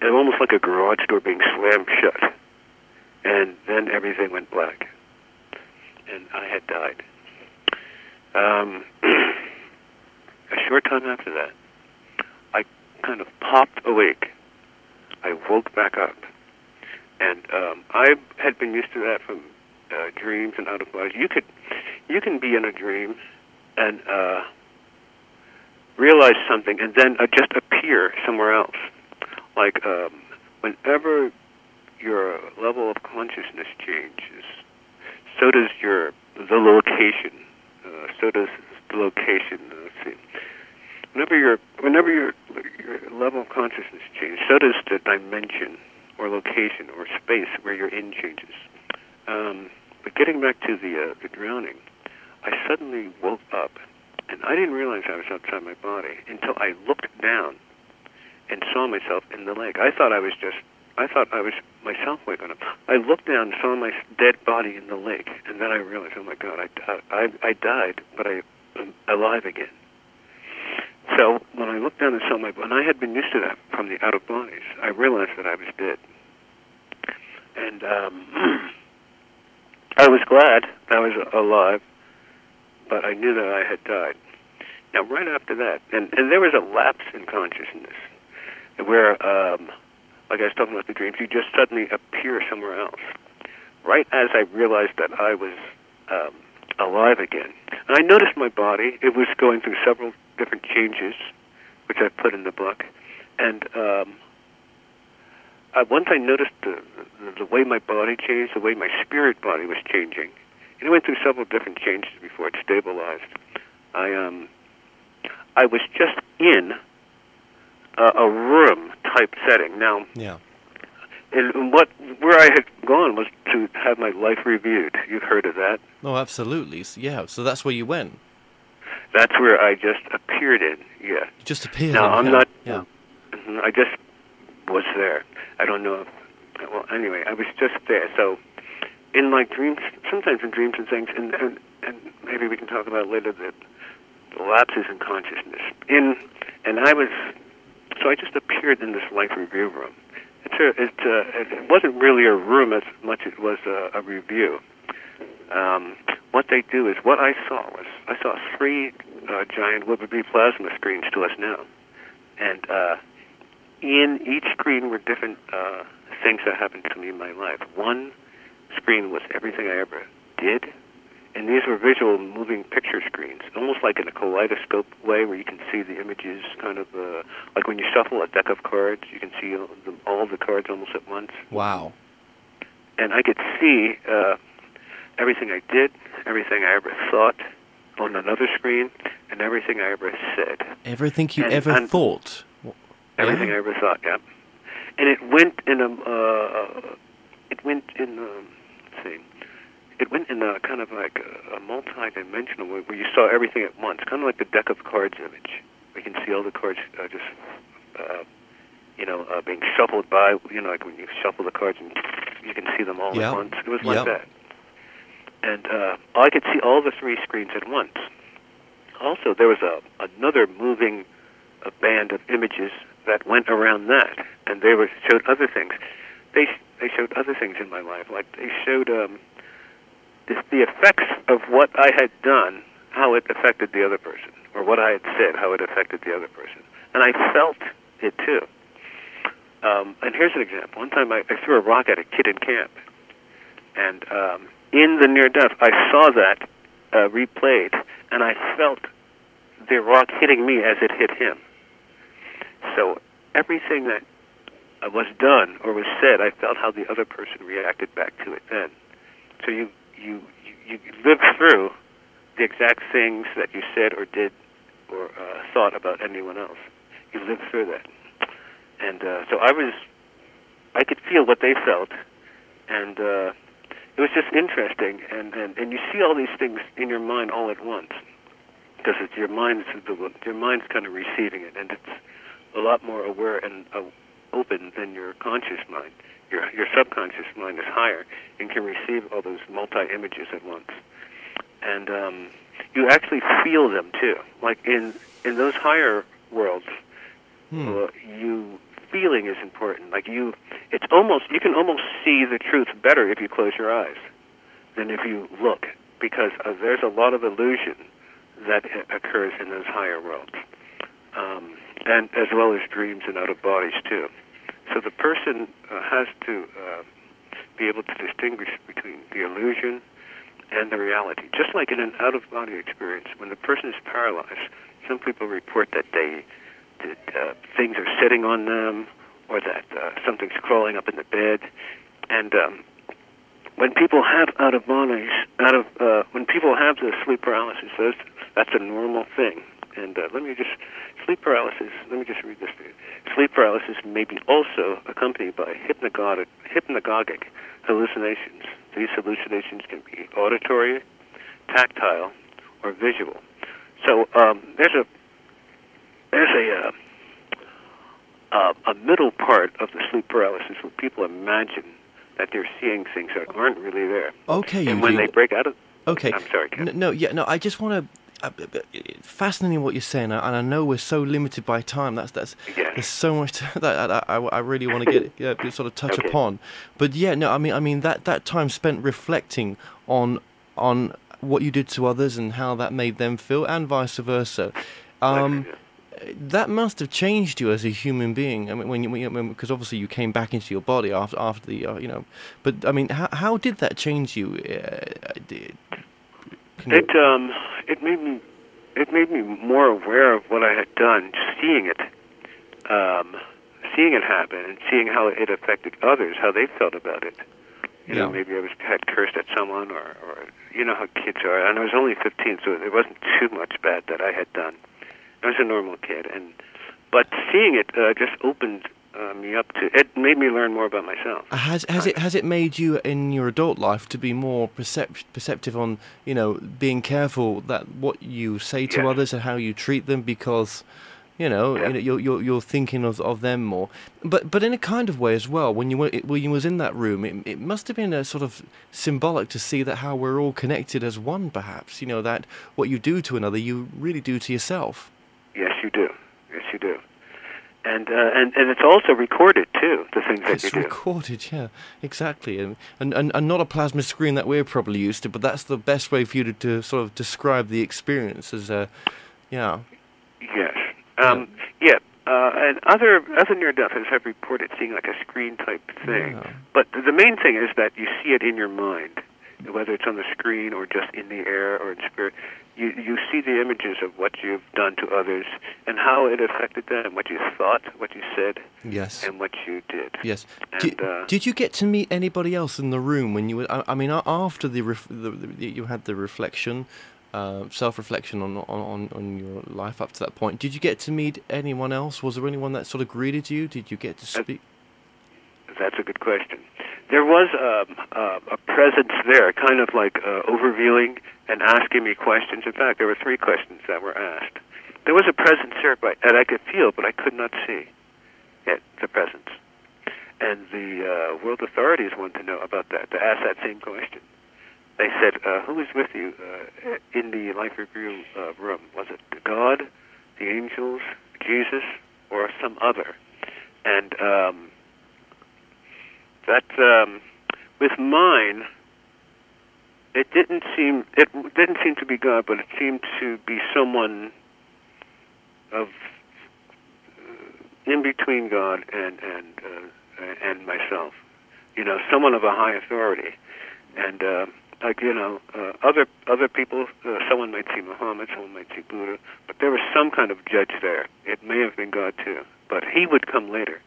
and almost like a garage door being slammed shut, and then everything went black, and I had died. Um, a short time after that, I kind of popped awake. I woke back up, and um, I had been used to that from uh, dreams and out of bodies. You could, you can be in a dream, and uh, realize something, and then uh, just appear somewhere else. Like um, whenever your level of consciousness changes, so does your the location. Uh, so does the location. Uh, let's see. Whenever your whenever your your level of consciousness changes, so does the dimension or location or space where you're in changes. Um, but getting back to the uh, the drowning, I suddenly woke up, and I didn't realize I was outside my body until I looked down and saw myself in the lake. I thought I was just I thought I was myself waking up. I looked down and saw my dead body in the lake, and then I realized, oh my God, I, I, I died, but I am alive again. So when I looked down and saw my, and I had been used to that from the out of bodies, I realized that I was dead, and um, I was glad I was alive, but I knew that I had died. Now, right after that, and and there was a lapse in consciousness, where um, like I was talking about the dreams, you just suddenly appear somewhere else. Right as I realized that I was um, alive again, and I noticed my body; it was going through several different changes, which I put in the book. And um, uh, once I noticed the, the the way my body changed, the way my spirit body was changing, and it went through several different changes before it stabilized. I um, I was just in a, a room type setting. Now, Yeah. and what where I had gone was to have my life reviewed. You've heard of that? Oh, absolutely. Yeah. So that's where you went. That's where I just appeared in. Yeah. You just appeared. No, I'm hell. not- Yeah. Mhm, I just was there. I don't know. If, well, anyway, I was just there. So, in my dreams, sometimes in dreams and things, and and, and maybe we can talk about later the, the lapses in consciousness. In and I was, so I just appeared in this life review room. It's a, it's a, it wasn't really a room as much it was a, a review. Um, what they do is what I saw was I saw three uh, giant would plasma screens to us now, and uh, in each screen were different uh, things that happened to me in my life. One screen was everything I ever did, and these were visual moving picture screens, almost like in a kaleidoscope way, where you can see the images, kind of uh, like when you shuffle a deck of cards, you can see all the, all the cards almost at once Wow. and I could see uh, everything I did, everything I ever thought on another screen, and everything I ever said. Everything you And- ever and- thought. Everything Yeah. I ever thought, yeah. And it went in a, uh, it went in, um, let's it went in a kind of like a, a multi-dimensional way where you saw everything at once, kind of like the deck of cards image. We can see all the cards uh, just, uh, you know, uh, being shuffled by. You know, like when you shuffle the cards and you can see them all Yep. at once. It was like Yep. that. And uh, I could see all the three screens at once. Also, there was a another moving a band of images that went around that, and they were showed other things. They they showed other things in my life, like they showed um, the, the effects of what I had done, how it affected the other person, or what I had said, how it affected the other person, and I felt it too. Um, and here's an example. One time I, I threw a rock at a kid in camp, and um, in the near death, I saw that uh, replayed, and I felt the rock hitting me as it hit him. So everything that was done or was said, I felt how the other person reacted back to it then. So you you you, you live through the exact things that you said or did or uh, thought about anyone else. You live through that, and uh, so I was I could feel what they felt, and uh, it was just interesting. And, and and you see all these things in your mind all at once because it's your mind's your mind's kind of receiving it, and it's a lot more aware and uh, open than your conscious mind. Your your subconscious mind is higher and can receive all those multi images at once, and um, you actually feel them too. Like in in those higher worlds, Hmm. uh, you feeling is important. Like you, it's almost you can almost see the truth better if you close your eyes than if you look, because uh, there's a lot of illusion that uh, occurs in those higher worlds, um, and as well as dreams and out of bodies too. So the person uh, has to uh, be able to distinguish between the illusion and the reality. Just like in an out of body experience, when the person is paralyzed, some people report that they that uh, things are sitting on them or that uh, something's crawling up in the bed. And um, when people have out of bodies, out of uh, when people have the sleep paralysis, those, that's a normal thing. And uh, let me just sleep paralysis. Let me just read this to you. Sleep paralysis may be also accompanied by hypnagogic, hypnagogic hallucinations. These hallucinations can be auditory, tactile, or visual. So um, there's a there's a uh, uh, a middle part of the sleep paralysis where people imagine that they're seeing things that aren't really there. Okay, and when they break out of Okay. I'm sorry, Ken. No, yeah, no. I just want to. Uh, uh, uh, fascinating what you're saying, and I know we're so limited by time. That's that's. Yes. There's so much to, that I, I, I really want to get uh, sort of touch Okay. upon, but yeah, no. I mean, I mean that that time spent reflecting on on what you did to others and how that made them feel, and vice versa. Um, that must have changed you as a human being. I mean, when you, because obviously you came back into your body after after the uh, you know, but I mean, how how did that change you? Uh, you- It um it made me it made me more aware of what I had done, seeing it, um, seeing it happen, and seeing how it affected others, how they felt about it. You know, Yeah. maybe I was had cursed at someone, or or you know how kids are. And I was only 15, so it wasn't too much bad that I had done. I was a normal kid, and but seeing it uh, just opened uh, me up to. It made me learn more about myself. Has has it has it made you in your adult life to be more percept, perceptive on you know being careful that what you say to Yes. others and how you treat them because you know, Yeah. you know you're, you're you're thinking of of them more, but but in a kind of way as well. When you were when you was in that room, it it must have been a sort of symbolic to see that how we're all connected as one. Perhaps you know that what you do to another, you really do to yourself. Yes, you do. Yes, you do. And uh, and and it's also recorded too. The things that It's you do. It's recorded, yeah, exactly, and, and and not a plasma screen that we're probably used to, but that's the best way for you to, to sort of describe the experience as a, yeah, Yes. Um, yeah. Uh, and other other near deaths have reported seeing like a screen type thing. Yeah. But the main thing is that you see it in your mind, whether it's on the screen or just in the air or in spirit. You you see the images of what you've done to others and how it affected them, and what you thought, what you said, yes, and what you did. yes. And, Did, uh, did you get to meet anybody else in the room when you were? I, I mean, after the, ref, the, the you had the reflection, uh, self-reflection on, on on on your life up to that point. Did you get to meet anyone else? Was there anyone that sort of greeted you? Did you get to Uh, speak? That's a good question. there was um, uh, a presence there, kind of like uh, overviewing and asking me questions. In fact, there were three questions that were asked. There was a presence there, but, and I could feel, but I could not see it, the presence. And the uh, world authorities wanted to know about that, to ask that same question. They said, uh, "Who was with you uh, in the life review uh, room? Was it God, the angels, Jesus, or some other?" And um, that um, with mine, it didn't seem it didn't seem to be God, but it seemed to be someone of uh, in between God and and uh, and myself. You know, someone of a high authority, and uh, like you know, uh, other other people. Uh, someone might see Muhammad, someone might see Buddha, but there was some kind of judge there. It may have been God too, but he would come later.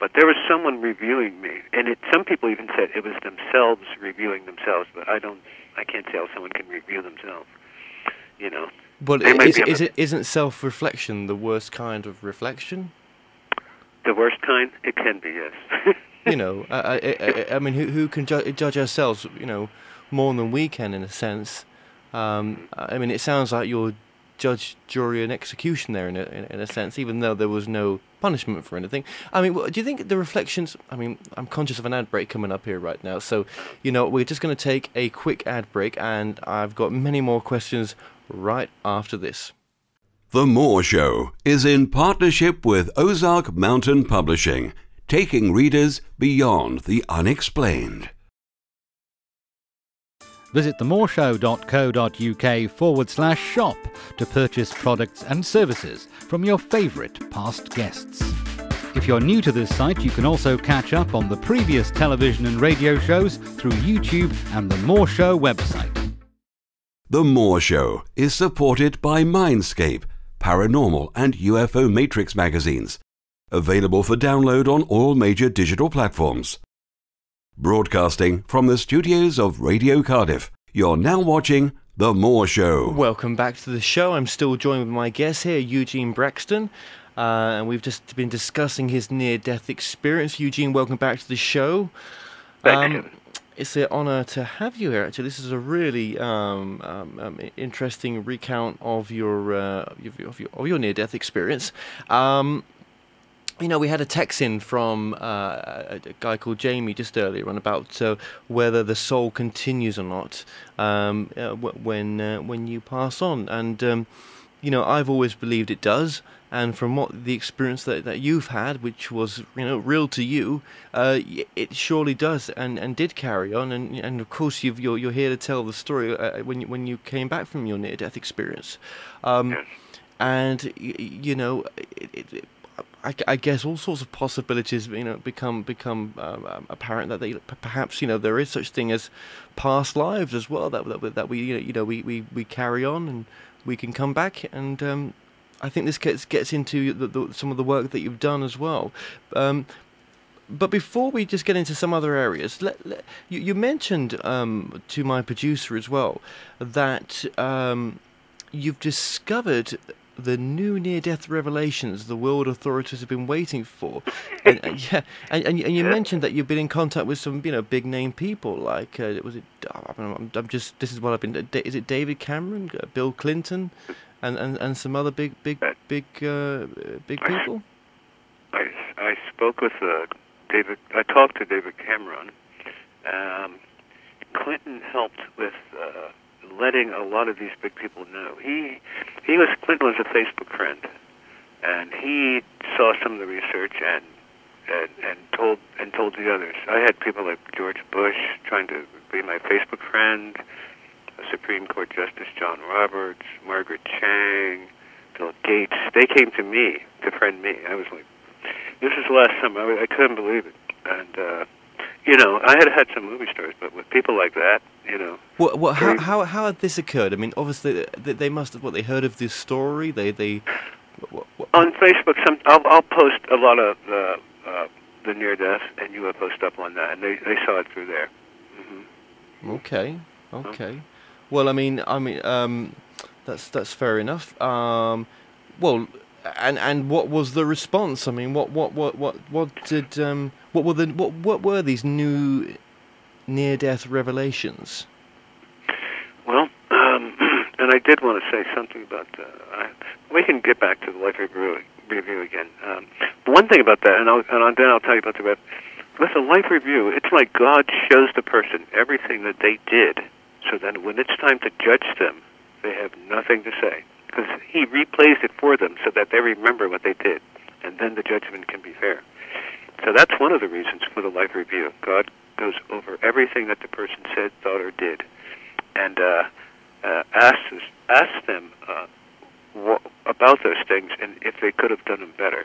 But there was someone reviewing me, and it, some people even said it was themselves reviewing themselves. But I don't, I can't say how someone can review themselves. You know. But is, is it isn't self-reflection the worst kind of reflection? The worst kind? It can be, yes. you know, I, I, I, I mean, who, who can ju- judge ourselves, you know, more than we can in a sense? Um, I mean, it sounds like you're judge, jury, and execution there in a, in, a sense, even though there was no punishment for anything. I mean, do you think the reflections? I mean, I'm conscious of an ad break coming up here right now, so you know, we're just going to take a quick ad break, and I've got many more questions right after this. The Moore Show is in partnership with Ozark Mountain Publishing, taking readers beyond the unexplained. Visit themooreshow.co.uk forward slash shop to purchase products and services from your favourite past guests. If you're new to this site, you can also catch up on the previous television and radio shows through YouTube and the Moore Show website. The Moore Show is supported by Mindscape, Paranormal and UFO Matrix magazines, available for download on all major digital platforms. Broadcasting from the studios of Radio Cardiff, you're now watching The Moore Show. Welcome back to the show. I'm still joined with my guest here, Eugene Braxton. Uh, and we've just been discussing his near death experience. Eugene, welcome back to the show. Thank you. It's an honour to have you here. Actually, this is a really um, um, um, interesting recount of your uh, of your, of your, of your near-death experience. Um, you know, we had a text in from uh, a guy called Jamie just earlier on about uh, whether the soul continues or not um, uh, when uh, when you pass on, and um, you know, I've always believed it does. And from what the experience that, that you've had, which was you know real to you, uh, it surely does, and, and did carry on. And and of course you've, you're you're here to tell the story uh, when you, when you came back from your near death experience. Um, Yes. and you know it, it, I, I guess all sorts of possibilities you know become become um, um, apparent that they perhaps you know there is such thing as past lives as well that that, we- that we you know, you know we, we, we carry on and we can come back and um, I think this gets gets into the, the, some of the work that you've done as well. Um, but before we just get into some other areas, let, let, you, you mentioned um, to my producer as well that um, you've discovered the new near-death revelations the world authorities have been waiting for. and, and- yeah, and, and, you- and you Yeah. mentioned that you've been in contact with some, you know, big-name people like uh, was it? I am I'm just this is what I've been. Is it David Cameron, uh, Bill Clinton, and, and, and some other big big Uh, big uh, big people? I, I spoke with uh, David. I talked to David Cameron. Um, Clinton helped with uh, letting a lot of these big people know. He he was Clinton was a Facebook friend, and he saw some of the research and and, and told and told the others. I had people like George Bush trying to be my Facebook friend, Supreme Court Justice John Roberts, Margaret Chan, Bill Gates. They came to me to friend me. I was like, this is last summer. I, I couldn't believe it. And, uh, you know, I had had some movie stars, but with people like that, you know, What, what, how, how, how had this occurred? I mean, obviously, they, they must have, what, they heard of this story? They, they, what, what, on Facebook, some I'll, I'll post a lot of uh, uh, the near death and UFO stuff on that, and they they saw it through there. hmm okay, okay. Well, I mean, I mean, um, that's, that's fair enough. Um, well, and, and what was the response? I mean, what, what, what, what, what did, um, What were the what what were these new near-death revelations? Well, um, and I did want to say something about. Uh, I, we can get back to the life review, review again. Um, one thing about that, and, I'll, and then I'll tell you about the web. With a life review, it's like God shows the person everything that they did, so then when it's time to judge them, they have nothing to say because He replays it for them so that they remember what they did, and then the judgment can be fair. So that's one of the reasons for the life review. God goes over everything that the person said, thought, or did, and uh, uh, asks asks them uh, wh- about those things and if they could have done them better.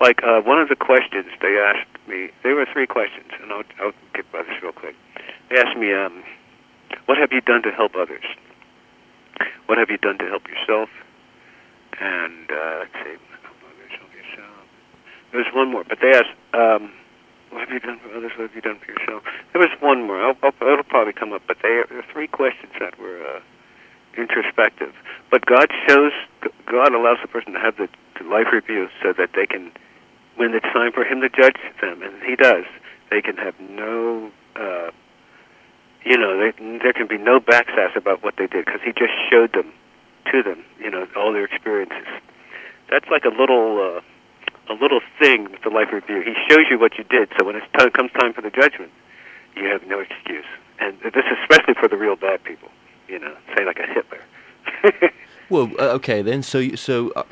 Like uh, one of the questions they asked me, there were three questions, and I'll, I'll get by this real quick. They asked me, um, "What have you done to help others? What have you done to help yourself?" And uh, let's see, help others, help yourself. There was one more, but they asked, um, "What have you done for others? What have you done for yourself?" There was one more. I'll, I'll, it'll probably come up, but they, there were three questions that were uh, introspective. But God shows, God allows the person to have the, the life review so that they can, when it's time for Him to judge them, and He does, they can have no, uh, you know, they, there can be no backsass about what they did because He just showed them to them, you know, all their experiences. That's like a little, uh, a little thing with the life review. He shows you what you did, so when it t- comes time for the judgment, you have no excuse. And this is especially for the real bad people, you know, say like a Hitler. Well, uh, okay then. So you- so. Uh,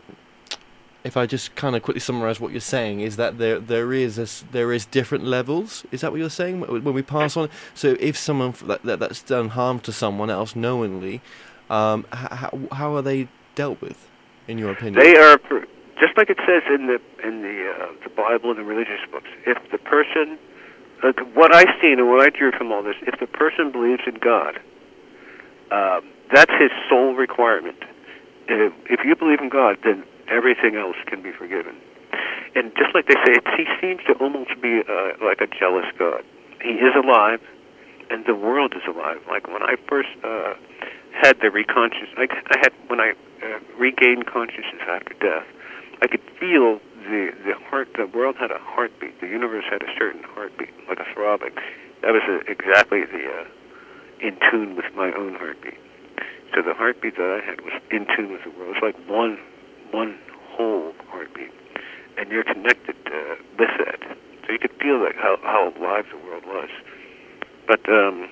if I just kind of quickly summarize what you're saying, is that there there is a there is different levels. Is that what you're saying when when we pass on? So if someone f- that, that that's done harm to someone else knowingly, um, how how are they dealt with, in your opinion? They are pr- just like it says in the in the uh, the Bible and the religious books. If the person, uh, what I've seen and what I drew from all this, if the person believes in God, um, that's his sole requirement. If, if you believe in God, then everything else can be forgiven. And just like they say, it, he seems to almost be uh, like a jealous God. He is alive, and the world is alive. Like when I first uh, had the reconscious, I, I had when I uh, regained consciousness after death, I could feel the the heart. The world had a heartbeat. The universe had a certain heartbeat, like a throbbing. That was uh, exactly the uh, in tune with my own heartbeat. So the heartbeat that I had was in tune with the world. It's like one one whole heartbeat, and you're connected uh, with that. So you could feel like how how alive the world was. But um,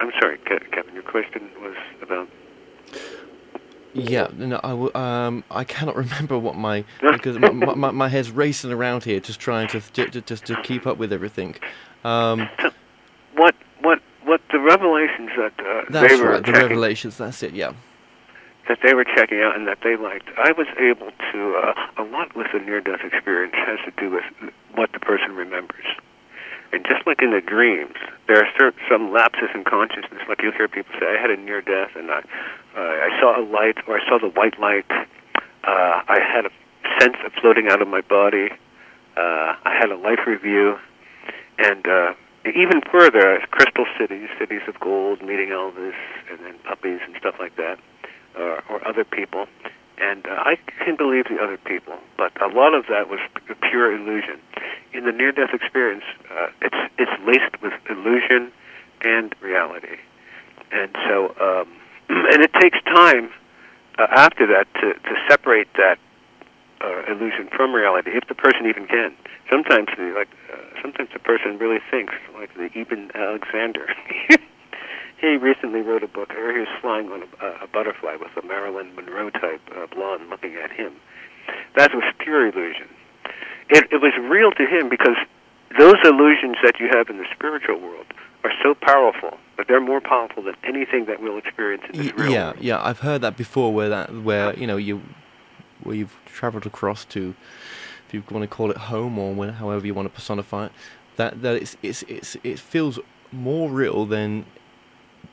I'm sorry, Kevin. Your question was about. Yeah, no, I, w- um, I cannot remember what my because my, my, my- head's racing around here, just trying to to, to just to keep up with everything. Um, what what what the revelations that uh, that's they were right, the checking, revelations. That's it. Yeah. that they were checking out and that they liked. I was able to uh, a lot with the near-death experience has to do with what the person remembers. And just like in the dreams, there are certain, some lapses in consciousness. Like you'll hear people say, "I had a near death, and I, uh, I saw a light, or I saw the white light. Uh, I had a sense of floating out of my body. Uh, I had a life review, and uh, even further, crystal cities, cities of gold, meeting Elvis, and then puppies and stuff like that, uh, or other people. And uh, I can believe the other people, but a lot of that was pure illusion. In the near-death experience, uh, it's it's laced with illusion and reality, and so um, and it takes time uh, after that to to separate that uh, illusion from reality, if the person even can. Sometimes, the, like uh, sometimes the person really thinks, like the Eben Alexander. he recently wrote a book, or he was flying on a, a butterfly with a Marilyn Monroe type uh, blonde looking at him. That was pure illusion. It, it was real to him because those illusions that you have in the spiritual world are so powerful that they're more powerful than anything that we'll experience in this Y- real yeah, world. yeah, I've heard that before. Where that, where you know, you, where you've travelled across to, if you want to call it home or where, however you want to personify it, that that it's it's it's it feels more real than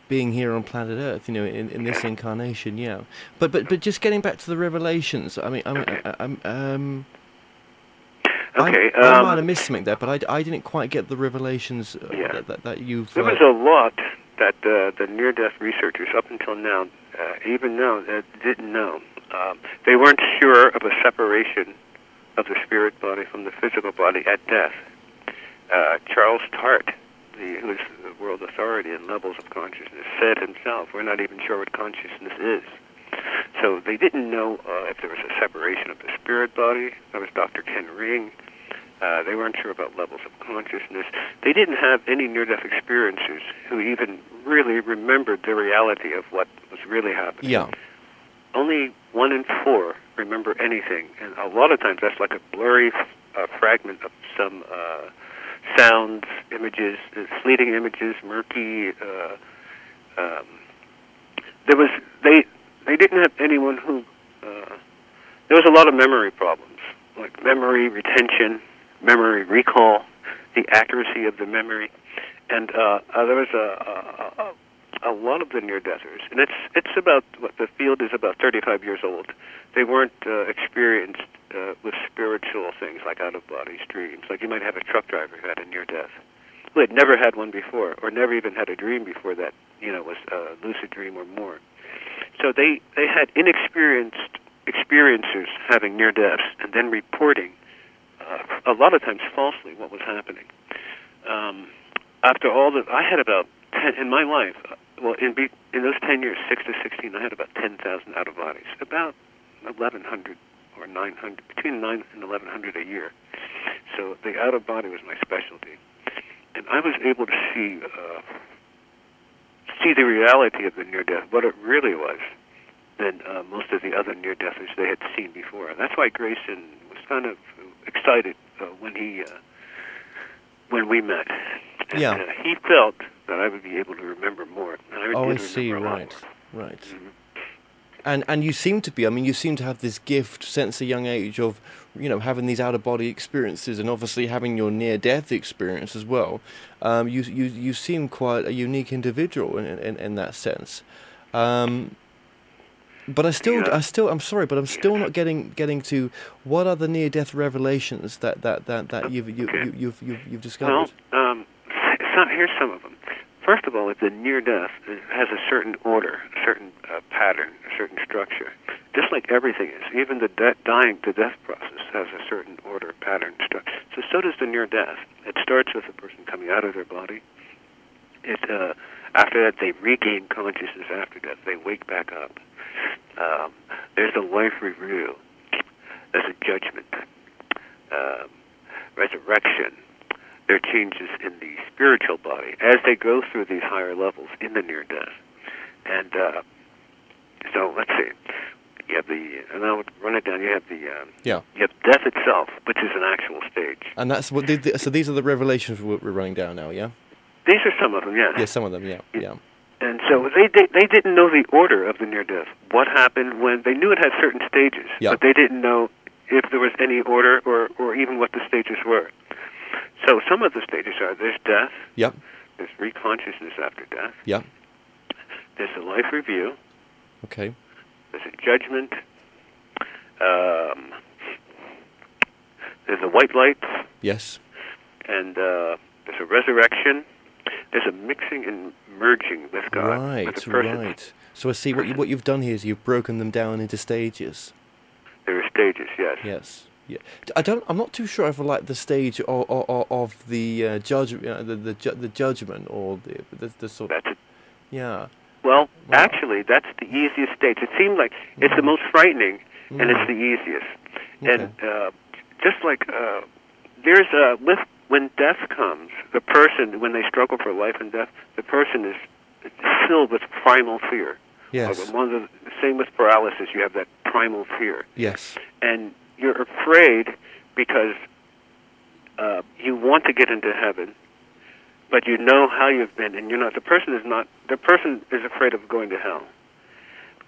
being here on planet Earth. You know, in, in this incarnation. Yeah, but but but just getting back to the revelations. I mean, I mean, I, I'm um. Okay, I, I um, might have missed something there, but I, I didn't quite get the revelations uh, Yeah. that, that that you've. There uh, was a lot that uh, the near-death researchers, up until now, uh, even now, uh, didn't know. Um, they weren't sure of a separation of the spirit body from the physical body at death. uh, Charles Tart, the, who is the world authority in levels of consciousness, said himself, "We're not even sure what consciousness is." So they didn't know uh, if there was a separation of the spirit body. That was Dr. Ken Ring. Uh, they weren't sure about levels of consciousness. They didn't have any near-death experiencers who even really remembered the reality of what was really happening. Yeah. Only one in four remember anything, and a lot of times that's like a blurry uh, fragment of some uh, sounds, images, fleeting images, murky. Uh, um, there was they they didn't have anyone who. Uh, there was a lot of memory problems, like memory retention, memory recall, the accuracy of the memory, and uh, uh, there was a, a, a, a lot of the near-deathers, and it's it's about what the field is about 35 years old. They weren't uh, experienced uh, with spiritual things like out-of-body dreams. Like you might have a truck driver who had a near-death, who had never had one before, or never even had a dream before that, you know, was a lucid dream or more. So they they had inexperienced experiencers having near deaths and then reporting uh, a lot of times falsely what was happening. Um, after all that, I had about ten in my life. Uh, well, in be, in those ten years, six to sixteen, I had about ten thousand out of bodies, about eleven hundred or nine hundred, between nine and eleven hundred a year. So the out of body was my specialty, and I was able to see uh, see the reality of the near death, what it really was, than uh, most of the other near deathers they had seen before. And that's why Greyson was kind of excited uh, when he uh, when we met. And, Yeah. uh, he felt that I would be able to remember more. And I Oh, I see. Right. more. Right. Mhm. And and you seem to be. I mean, you seem to have this gift since a young age of, you know, having these out of body experiences, and obviously having your near death experience as well. Um, you you you seem quite a unique individual in in, in that sense. Um, but I still Yeah. I still I'm sorry, but I'm still not getting getting to what are the near death revelations that that that, that you've you, Okay. you, you've you've you've Well, discovered. um, so here's some of them. First of all, it's a near death it has a certain order, a certain uh, pattern, a certain structure. Just like everything is, even the de- dying to death process has a certain order, pattern, structure. So so does the near death. It starts with a person coming out of their body. It uh, after that they regain consciousness after death. They wake back up. Um, there's a life review. There's a judgment. Um, resurrection there are changes in the spiritual body as they go through these higher levels in the near death. And uh, so let's see. You have the, and I'll run it down. You have the, um, Yeah. you have death itself, which is an actual stage. And that's what. The, so these are the revelations we're, we're running down now. Yeah. These are some of them, yes. Yeah. Some of them. Yeah. Yeah. And so they they, they didn't know the order of the near death. What happened when they knew it had certain stages, Yeah. but they didn't know if there was any order or or even what the stages were. So some of the stages are there's death, Yep. there's reconsciousness after death, Yep. there's a life review, Okay. there's a judgment, um, there's a white light, Yes. and uh, there's a resurrection. There's a mixing and merging with God. Right, person. right. So I see what you, what you've done here is you've broken them down into stages. There are stages, yes. Yes. Yeah. I don't. I'm not too sure if I like the stage of, of, of the uh, judge, uh, the the, ju- the judgment or the the, the sort. Of, That's it. yeah. Well, Wow. actually, that's the easiest stage. It seemed like it's the most frightening, and Mm. it's the easiest. And uh, just like uh, there's a with when death comes, the person when they struggle for life and death, the person is filled with primal fear. Yes. One of the same with paralysis, you have that primal fear, Yes. and you're afraid because uh, you want to get into heaven, but you know how you've been, and you're not. The person is not. The person is afraid of going to hell.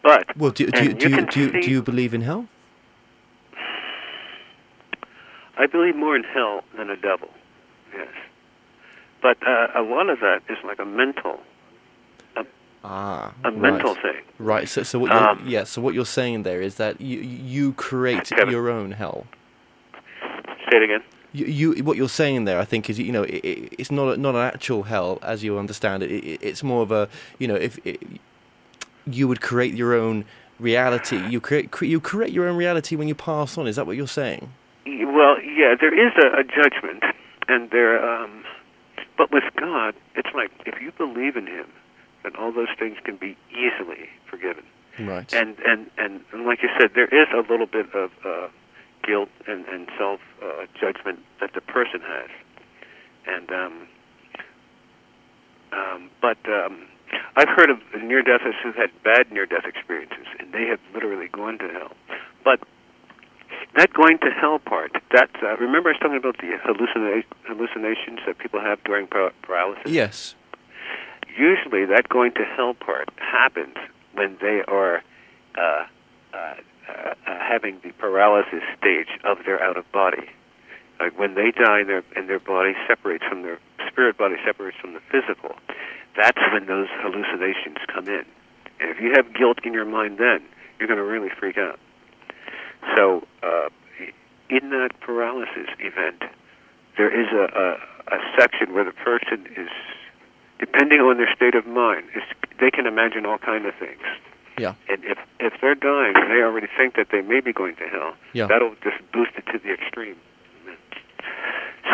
But Well, do, do, you, do, you do, you, see- do you believe in hell? I believe more in hell than a devil. Yes, but uh, a lot of that is like a mental, Ah. a right. mental thing. Right. So, so what you're, Um, yeah. So what you're saying there is that you you create Kevin. your own hell. Say it again. You, you what you're saying there, I think, is you know it, it, it's not a, not an actual hell as you understand it. it. It's more of a you know if you would create your own reality, you create cre- you create your own reality when you pass on. Is that what you're saying? Well, yeah, there is a, a judgment, and they're. Um, but with God, it's like if you believe in Him, then all those things can be easily forgiven. Right. And and and, and like you said, there is a little bit of uh, guilt and and self uh, judgment that the person has, and um, um, but um, I've heard of near deathers who've had bad near death experiences, and they have literally gone to hell. But that going to hell part, that uh, remember I was talking about the hallucina- hallucinations that people have during par- paralysis. yes. Usually, that going to hell part happens when they are uh, uh, uh, uh, having the paralysis stage of their out of body. Like when they die and their, and their body separates from their spirit body separates from the physical, that's when those hallucinations come in. And if you have guilt in your mind then, you're going to really freak out. So, uh, in that paralysis event, there is a, a, a section where the person is, depending on their state of mind, is, they can imagine all kinds of things. Yeah. And if if they're dying they already think that they may be going to hell, Yeah. that'll just boost it to the extreme.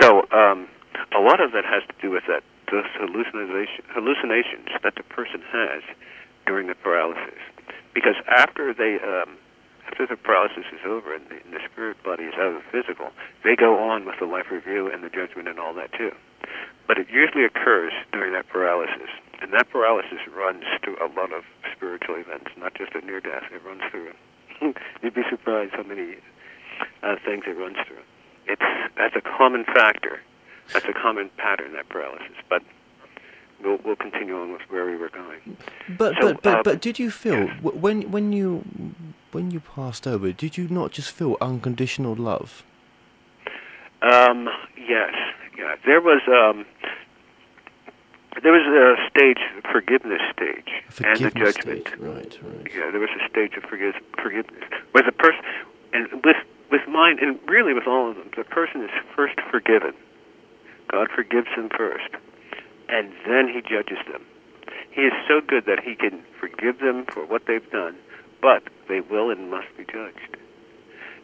So um, a lot of that has to do with that those hallucination, hallucinations that the person has during the paralysis. Because after they um, after the paralysis is over and the, and the spirit body is out of the physical, they go on with the life review and the judgment and all that too. But it usually occurs during that paralysis. And that paralysis runs through a lot of spiritual events, not just a near death. It runs through. You'd be surprised how many uh, things it runs through. It's that's a common factor. That's a common pattern that paralysis. But we'll we'll continue on with where we were going. But So, but but, uh, but did you feel w- when when you when you passed over? Did you not just feel unconditional love? Um, yes, yeah. There was um, there was a stage, forgiveness stage, and the judgment. stage. Right. Right. Yeah, there was a stage of forgive, forgiveness where the person, and with with mine, and really with all of them, the person is first forgiven. God forgives them first, and then He judges them. He is so good that He can forgive them for what they've done, but they will and must be judged.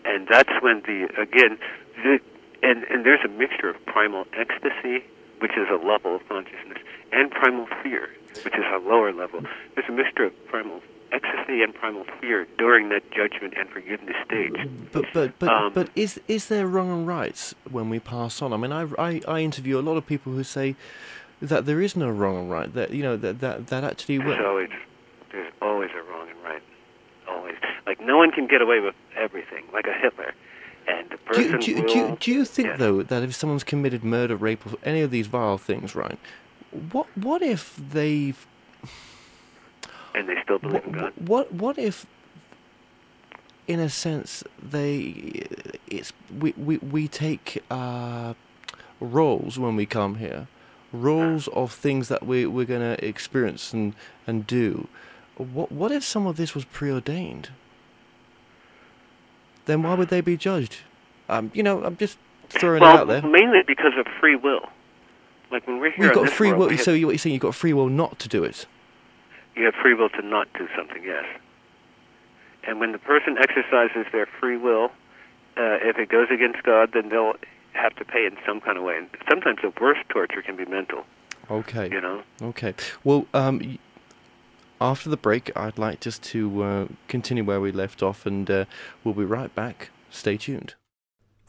And that's when the again, the, and and there's a mixture of primal ecstasy, which is a level of consciousness, and primal fear, which is a lower level. There's a mixture of primal ecstasy and primal fear during that judgment and forgiveness stage. But but but Um, but is is there wrong and right when we pass on? I mean, I, I I interview a lot of people who say that there is no wrong and right. That you know that that that actually. There's always there's always a wrong and right. Always. Like no one can get away with everything, like a Hitler. Do you, do, will do, you, do you think though that if someone's committed murder, rape, or any of these vile things, right? What what if they've and they still believe what, in God. what what if in a sense they it's we we, we take uh, roles when we come here roles of things that we, we're going to experience and, and do what what if some of this was preordained then why would they be judged um, you know i'm just throwing well, it out there mainly because of free will. Like when we're here we've got this free world, will so you- what you're saying you've got free will not to do it you have free will to not do something, yes. And when the person exercises their free will, uh, if it goes against God, then they'll have to pay in some kind of way. And sometimes the worst torture can be mental, okay you know? Okay. Well, um, after the break, I'd like just to uh, continue where we left off, and uh, we'll be right back. Stay tuned.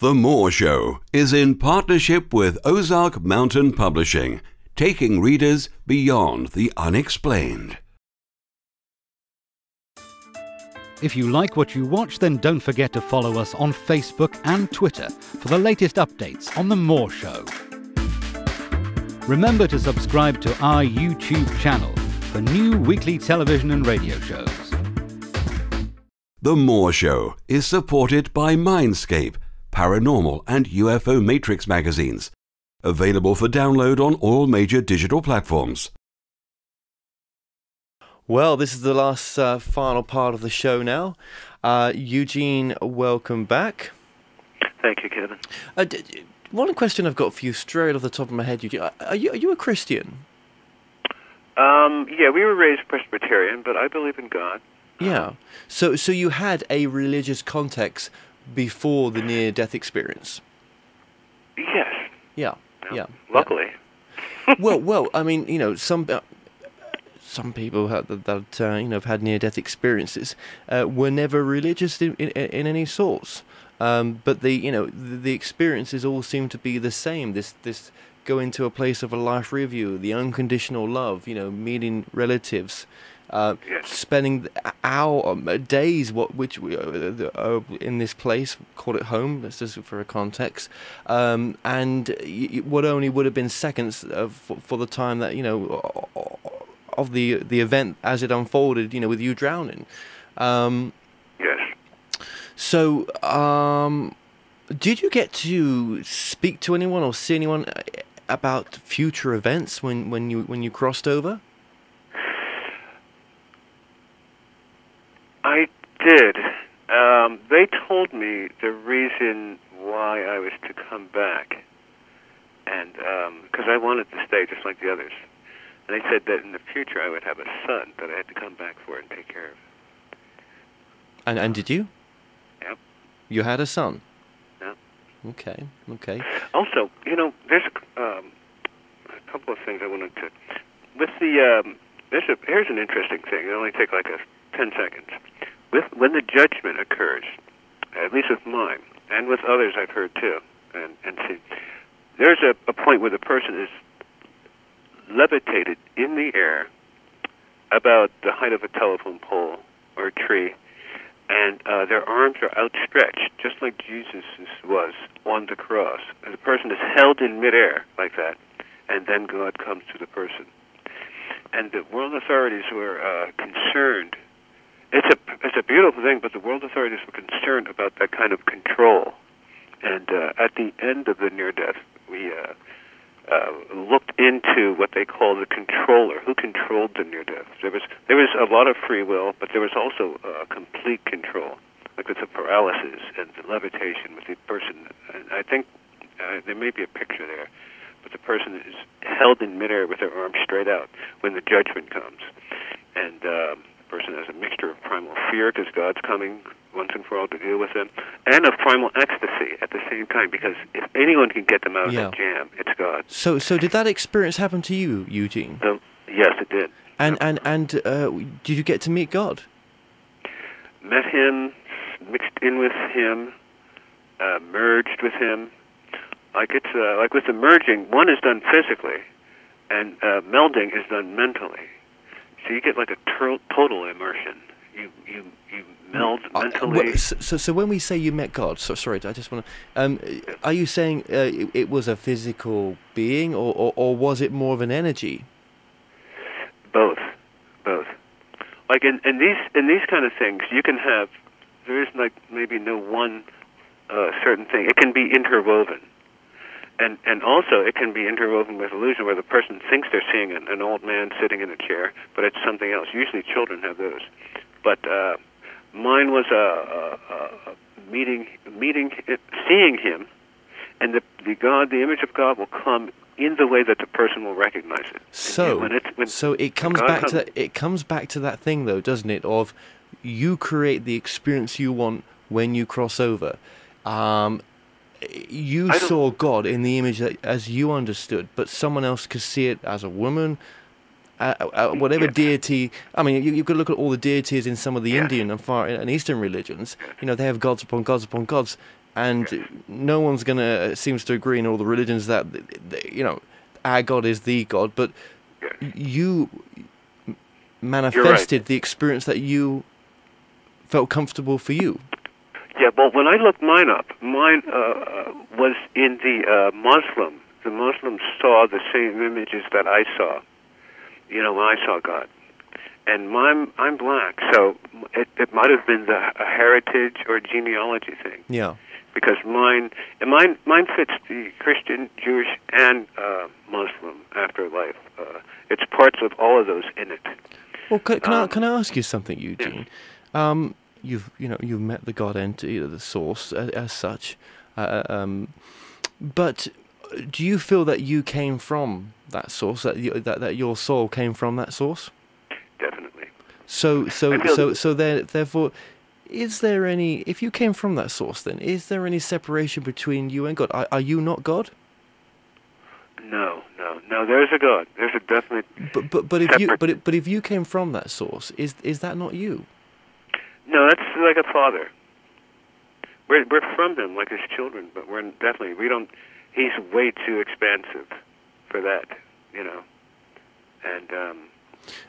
The Moore Show is in partnership with Ozark Mountain Publishing, taking readers beyond the unexplained. If you like what you watch, then don't forget to follow us on Facebook and Twitter for the latest updates on The Moore Show. Remember to subscribe to our YouTube channel for new weekly television and radio shows. The Moore Show is supported by Mindscape, Paranormal and UFO Matrix magazines, available for download on all major digital platforms. Well, this is the last uh, final part of the show now. Uh, Eugene, welcome back. Thank you, Kevin. Uh, d- d- one question I've got for you straight off the top of my head, Eugene. Are- Are you, are you a Christian? Um, yeah, we were raised Presbyterian, but I believe in God. Yeah. So, so you had a religious context before the near-death experience. Yes. Yeah. Yeah. luckily. well, well, I mean, you know, some uh, some people have, that, that uh, you know have had near-death experiences uh, were never religious in, in, in any sorts, um, but the you know the, the experiences all seem to be the same. This this going to a place of a life review, the unconditional love, you know, meeting relatives. Uh, Yes. Spending hour, um, uh, days, what which we, uh, the- uh, in this place, call it home. That's just for a context, um, and what only would have been seconds of, for, for the time that you know of the the event as it unfolded. You know, with you drowning. Um, Yes. so, um, did you get to speak to anyone or see anyone uh, about future events when, when you when you crossed over? I did. Um, they told me the reason why I was to come back, and because I wanted to stay just like the others, and they said that in the future I would have a son that I had to come back for and take care of. And and did you? Yep. You had a son. Yep. Okay. Okay. Also, you know, there's um, a couple of things I wanted to. With the um, there's a here's an interesting thing. It only take like a ten seconds. With when the judgment occurs, at least with mine and with others I've heard too, and and seen, there's a, a point where the person is levitated in the air about the height of a telephone pole or a tree, and uh, their arms are outstretched, just like Jesus was on the cross. And the person is held in midair like that, and then God comes to the person. And the world authorities were uh, concerned. It's a it's a beautiful thing, but the world authorities were concerned about that kind of control. And uh, at the end of the near death, we uh, uh, looked into what they call the controller, who controlled the near death. There was there was a lot of free will, but there was also uh, complete control, like with the paralysis and the levitation with the person. And I think uh, there may be a picture there, but the person is held in midair with their arms straight out when the judgment comes, and um, person has a mixture of primal fear because God's coming once and for all to deal with them, and of primal ecstasy at the same time. Because if anyone can get them out of Yeah. that jam, it's God. So so did that experience happen to you, Eugene? Yes, it did. And and and uh, did you get to meet God? Met him, mixed in with him, uh, merged with him. Like it's uh, like with the merging, one is done physically, and uh, melding is done mentally. So you get like a tur- total immersion. You you you meld Uh, mentally. so, so so when we say you met God, so sorry, I just want to. Um, are you saying uh, it, it was a physical being, or, or or was it more of an energy? Both, both. Like in, in these in these kind of things, you can have there is like maybe no one uh, certain thing. It can be interwoven, and and also it can be interwoven with illusion, where the person thinks they're seeing an, an old man sitting in a chair, but it's something else. Usually, children have those, but uh, mine was a, a, a meeting meeting seeing him, and the the God, the image of God, will come in the way that the person will recognize it. So when it's, when so it comes back to that. It comes back to that thing, though, doesn't it? Of you create the experience you want when you cross over. Um, you saw God in the image that, as you understood, but someone else could see it as a woman. Uh, uh, whatever deity, I mean, you, you could look at all the deities in some of the. Indian and Far and Eastern religions. You know, they have gods upon gods upon gods, and no one's gonna seems to agree in all the religions that th- th- you know our God is the God, but you manifested the experience that you felt comfortable for you. Yeah, well, when I looked mine up, mine uh, uh, was in the uh, Muslim. The Muslims saw the same images that I saw. You know, when I saw God, and mine, I'm black, so it, it might have been the a heritage or genealogy thing Yeah. because mine, and mine, mine fits the Christian, Jewish, and uh, Muslim afterlife. Uh, it's parts of all of those in it. Well, can, can I Um, can I ask you something, Eugene? Um, you've you know you've met the God entity, the source as, as such, uh, um, but do you feel that you came from that source? That you, that that your soul came from that source? Definitely. So so so so there, therefore, is there any? If you came from that source, then is there any separation between you and God? Are, are you not God? No, no, no. There's a God. There's a definite. But but but if you but it, but if you came from that source, is is that not you? No, that's like a father. We're we're from them like his children, but we're definitely we don't. He's way too expansive for that, you know. And um,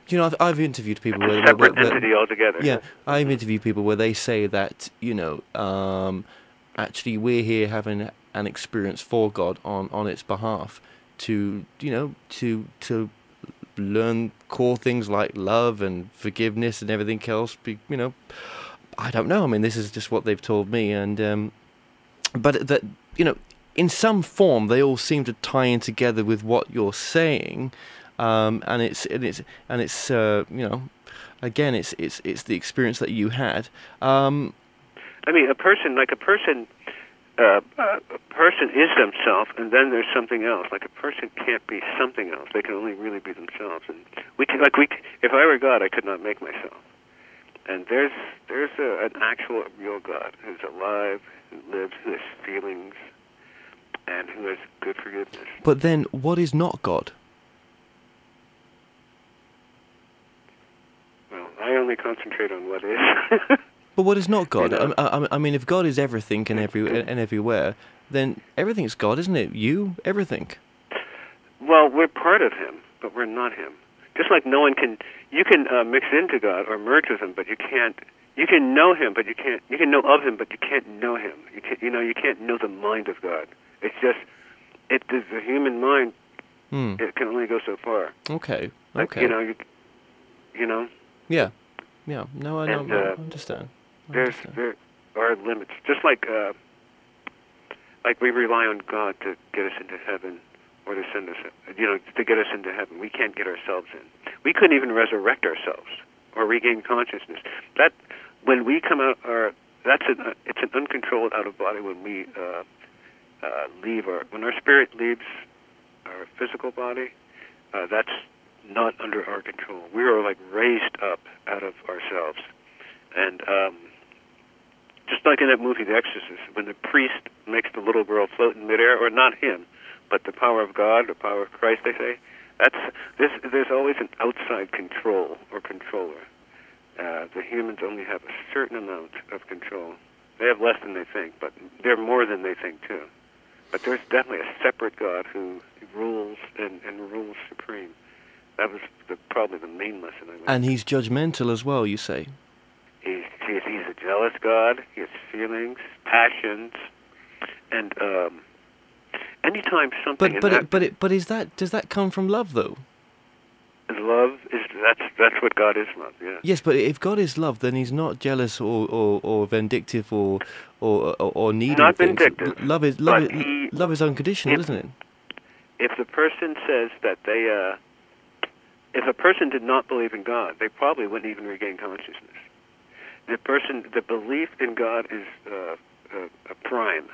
You know, I've, I've interviewed people it's where, a where, separate where- where- entity altogether. yeah, I've interviewed people where they say that you know, um, actually we're here having an experience for God on on its behalf to you know to to learn core things like love and forgiveness and everything else. Be, you know, I don't know. I mean, this is just what they've told me, and um, but that you know, in some form, they all seem to tie in together with what you're saying, um, and it's and it's and it's uh, you know, again, it's it's it's the experience that you had. Um, I mean, a person like a person. Uh, a person is themselves, and then there's something else. Like a person can't be something else; they can only really be themselves. And we can, like we, if I were God, I could not make myself. And there's there's a, an actual, real God who's alive, who lives, who has feelings, and who has good forgiveness. but then, what is not God? Well, I only concentrate on what is. But what is not God? know. I, I, I mean, if God is everything and every and everywhere, then everything's God, isn't it? You, everything. well, we're part of Him, but we're not Him. Just like no one can, you can uh, mix into God or merge with Him, but you can't. You can know Him, but you can't. You can know of Him, but you can't know Him. You can't. You know, you can't know the mind of God. It's just, it the, the human mind. Hmm. It can only go so far. Okay. Like, Okay. You know, you, you know, Yeah. Yeah. No, I know. And, I uh, understand. There's there are limits. Just like uh, like we rely on God to get us into heaven or to send us, you know, to get us into heaven. We can't get ourselves in. We couldn't even resurrect ourselves or regain consciousness. That when we come out, our that's an it's an uncontrolled out of body when we uh, uh, leave our when our spirit leaves our physical body. Uh, that's not under our control. We are like raised up out of ourselves, and um, just like in that movie, The Exorcist, when the priest makes the little girl float in midair, or not him, but the power of God, the power of Christ, they say. That's there's there's always an outside control or controller. Uh, the humans only have a certain amount of control. They have less than they think, but they're more than they think too. But there's definitely a separate God who rules and, and rules supreme. That was the, probably the main lesson I learned. And he's judgmental as well. You say. He's, he's, he's a jealous God. He has feelings, passions, and um, anytime something But but that it, but it, but is that does that come from love though? love is that's that's what God is love. Yeah. Yes, but if God is love, then He's not jealous or, or, or vindictive or or or, or needing Not vindictive, L- Love is love. Is, he- love is unconditional, if- isn't it? If the person says that they, uh, if a person did not believe in God, they probably wouldn't even regain consciousness. The person, the belief in God is uh, a, a prime.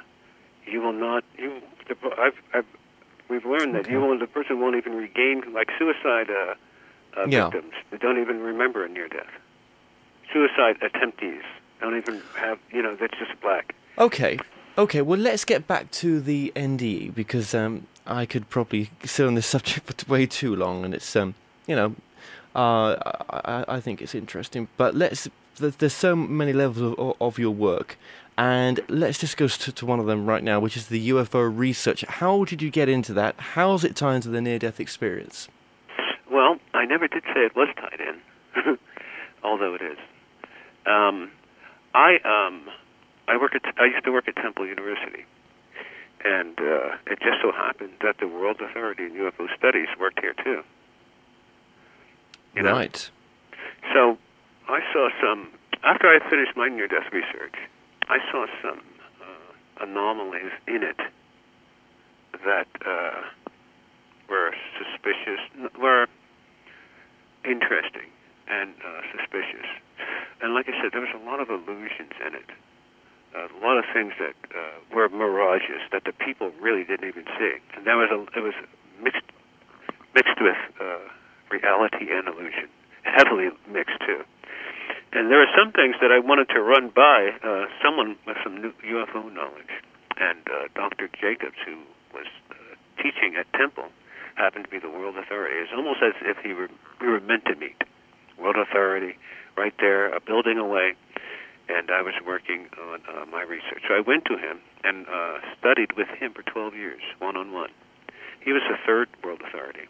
You will not. You. The, I've, I've. We've learned that you Okay. will. The person won't even regain like suicide uh, uh, Yeah. victims. They don't even remember a near death. Suicide attemptees don't even have. You know, that's just black. Okay, okay. Well, let's get back to the NDE because um, I could probably sit on this subject for way too long, and it's um, you know, uh, I- I think it's interesting. But let's. There's, so many levels of, of your work, and let's just go to, to one of them right now, which is the UFO research. How did you get into that? How's it tied into the near-death experience? Well, I never did say it was tied in, although it is. Um, I um, I work at I used to work at Temple University, and uh, it just so happened that the World Authority in UFO Studies worked here too. You know? Right. So I saw some after I finished my near-death research. I saw some uh, anomalies in it that uh, were suspicious, were interesting and uh, suspicious. And like I said, there was a lot of illusions in it. A lot of things that uh, were mirages that the people really didn't even see. And there was a, it was mixed mixed with uh, reality and illusion, heavily mixed too. And there are some things that I wanted to run by uh, someone with some new UFO knowledge, and uh, Dr. Jacobs, who was uh, teaching at Temple happened to be the world authority. It's almost as if he were we were meant to meet. World authority, right there, a building away, and I was working on uh, my research. So I went to him and uh, studied with him for 12 years, one on one. He was the third world authority.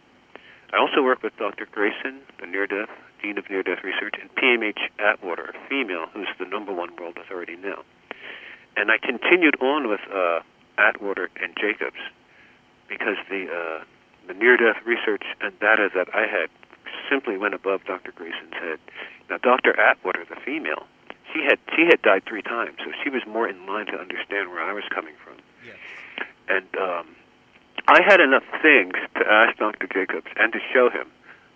I also worked with Dr. Greyson, the near death dean of near death research, and PMH Atwater, a female who's the number one world authority now. And I continued on with uh, Atwater and Jacobs because the uh, the near death research and data that I had simply went above Dr. Greyson's head. Now, Dr. Atwater, the female, she had she had died three times, so she was more in line to understand where I was coming from. Yes. And um, I had enough things to ask Dr. Jacobs and to show him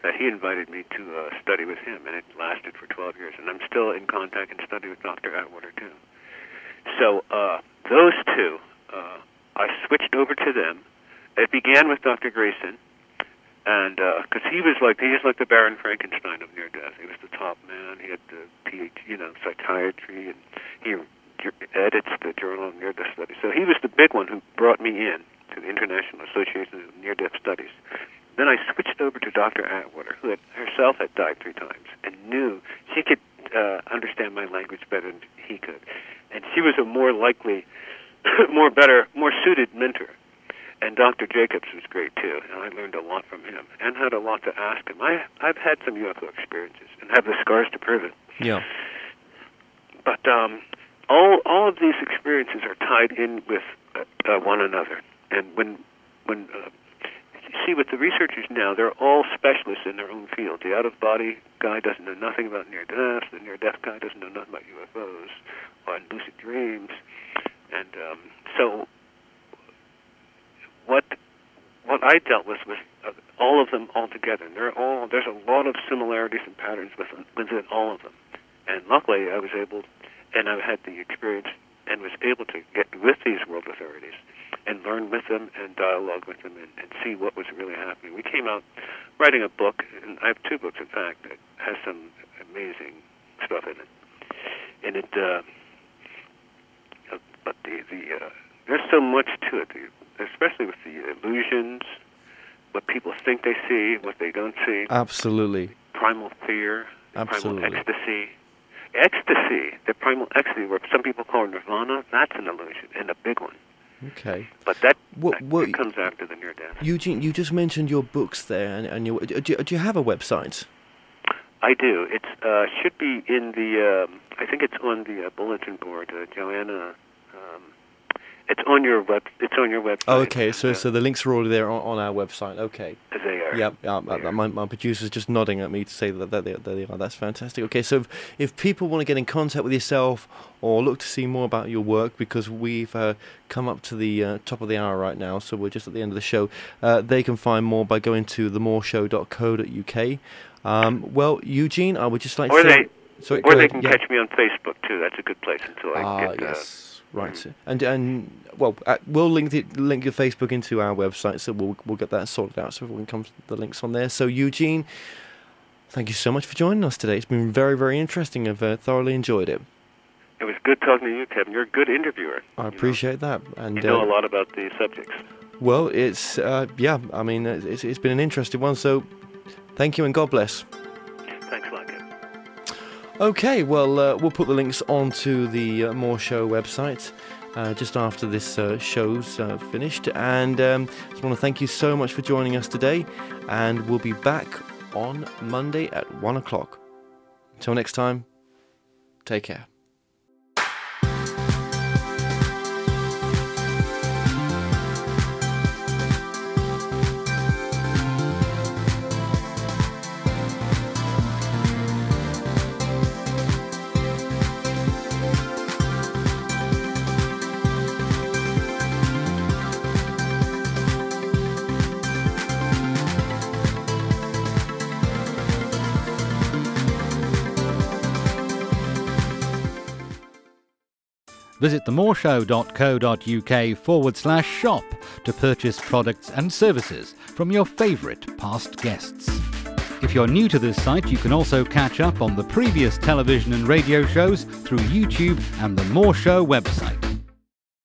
that he invited me to uh, study with him, and it lasted for 12 years. And I'm still in contact and study with Dr. Atwater too. So uh, those two, uh, I switched over to them. It began with Dr. Greyson, and because uh, he was like he was like the Baron Frankenstein of near death. He was the top man. He had the PhD, you know, psychiatry, and he edits the Journal of Near Death Studies. So he was the big one who brought me in to the International Association of Near Death Studies. Then I switched over to Dr. Atwater, who had, herself had died three times and knew she could uh, understand my language better than he could, and she was a more likely, more better, more suited mentor. And Dr. Jacobs was great too, and I learned a lot from him and had a lot to ask him. I I've had some UFO experiences and have the scars to prove it. Yeah. But um, all all of these experiences are tied in with uh, uh, one another. And when when uh, see with the researchers now, they're all specialists in their own field. The out of body guy doesn't know nothing about near death. The near death guy doesn't know nothing about UFOs or lucid dreams. And um, so what what I dealt with was uh, all of them all together. And they're all there's a lot of similarities and patterns within, within all of them. And luckily, I was able, and I had the experience, and was able to get with these world authorities and learn with them and dialogue with them and, and see what was really happening. We came out writing a book, and I have two books, in fact, that has some amazing stuff in it. And it, uh, uh but the the uh, there's so much to it. Especially with the illusions, what people think they see, what they don't see. Absolutely. Primal fear, Absolutely. primal ecstasy. Ecstasy, the primal ecstasy, where some people call nirvana, that's an illusion and a big one. Okay. But that, What- that what- comes after the near death. Eugene, you just mentioned your books there, and, and your, do, do do you have a website? I do. It uh, should be in the. Um, I think it's on the uh, bulletin board. Uh, Joanna. It's on your web. It's on your website. Oh, okay. So, so the links are all there on, on our website. Okay. they are. Yep. Yeah, uh, They my, my producer's just nodding at me to say that, that they, there they are. That's fantastic. Okay, so if, if people want to get in contact with yourself or look to see more about your work, because we've uh, come up to the uh, top of the hour right now, so we're just at the end of the show, uh, they can find more by going to themooreshow.co.uk. Um, well, Eugene, I would just like Or to say. they, Sorry, or they can Yeah. catch me on Facebook too. That's a good place until I Ah, get. Uh, yes. Right. And and well, uh, we'll link the, link your Facebook into our website, so we'll we'll get that sorted out, so everyone comes the links on there. So Eugene, thank you so much for joining us today. It's been very very interesting. I've uh, thoroughly enjoyed it. it was good talking to you, Kevin. You're a good interviewer. I you know. appreciate that. And You know uh, a lot about the subjects. well, it's uh, yeah. I mean, it's it's been an interesting one. So thank you and God bless. Thanks a lot. Okay, well, uh, we'll put the links onto the uh, Moore Show website uh, just after this uh, show's uh, finished. And um, just want to thank you so much for joining us today. And we'll be back on Monday at one o'clock. Until next time, take care. Visit themooreshow.co.uk forward slash shop to purchase products and services from your favourite past guests. If you're new to this site, you can also catch up on the previous television and radio shows through YouTube and the Moore Show website.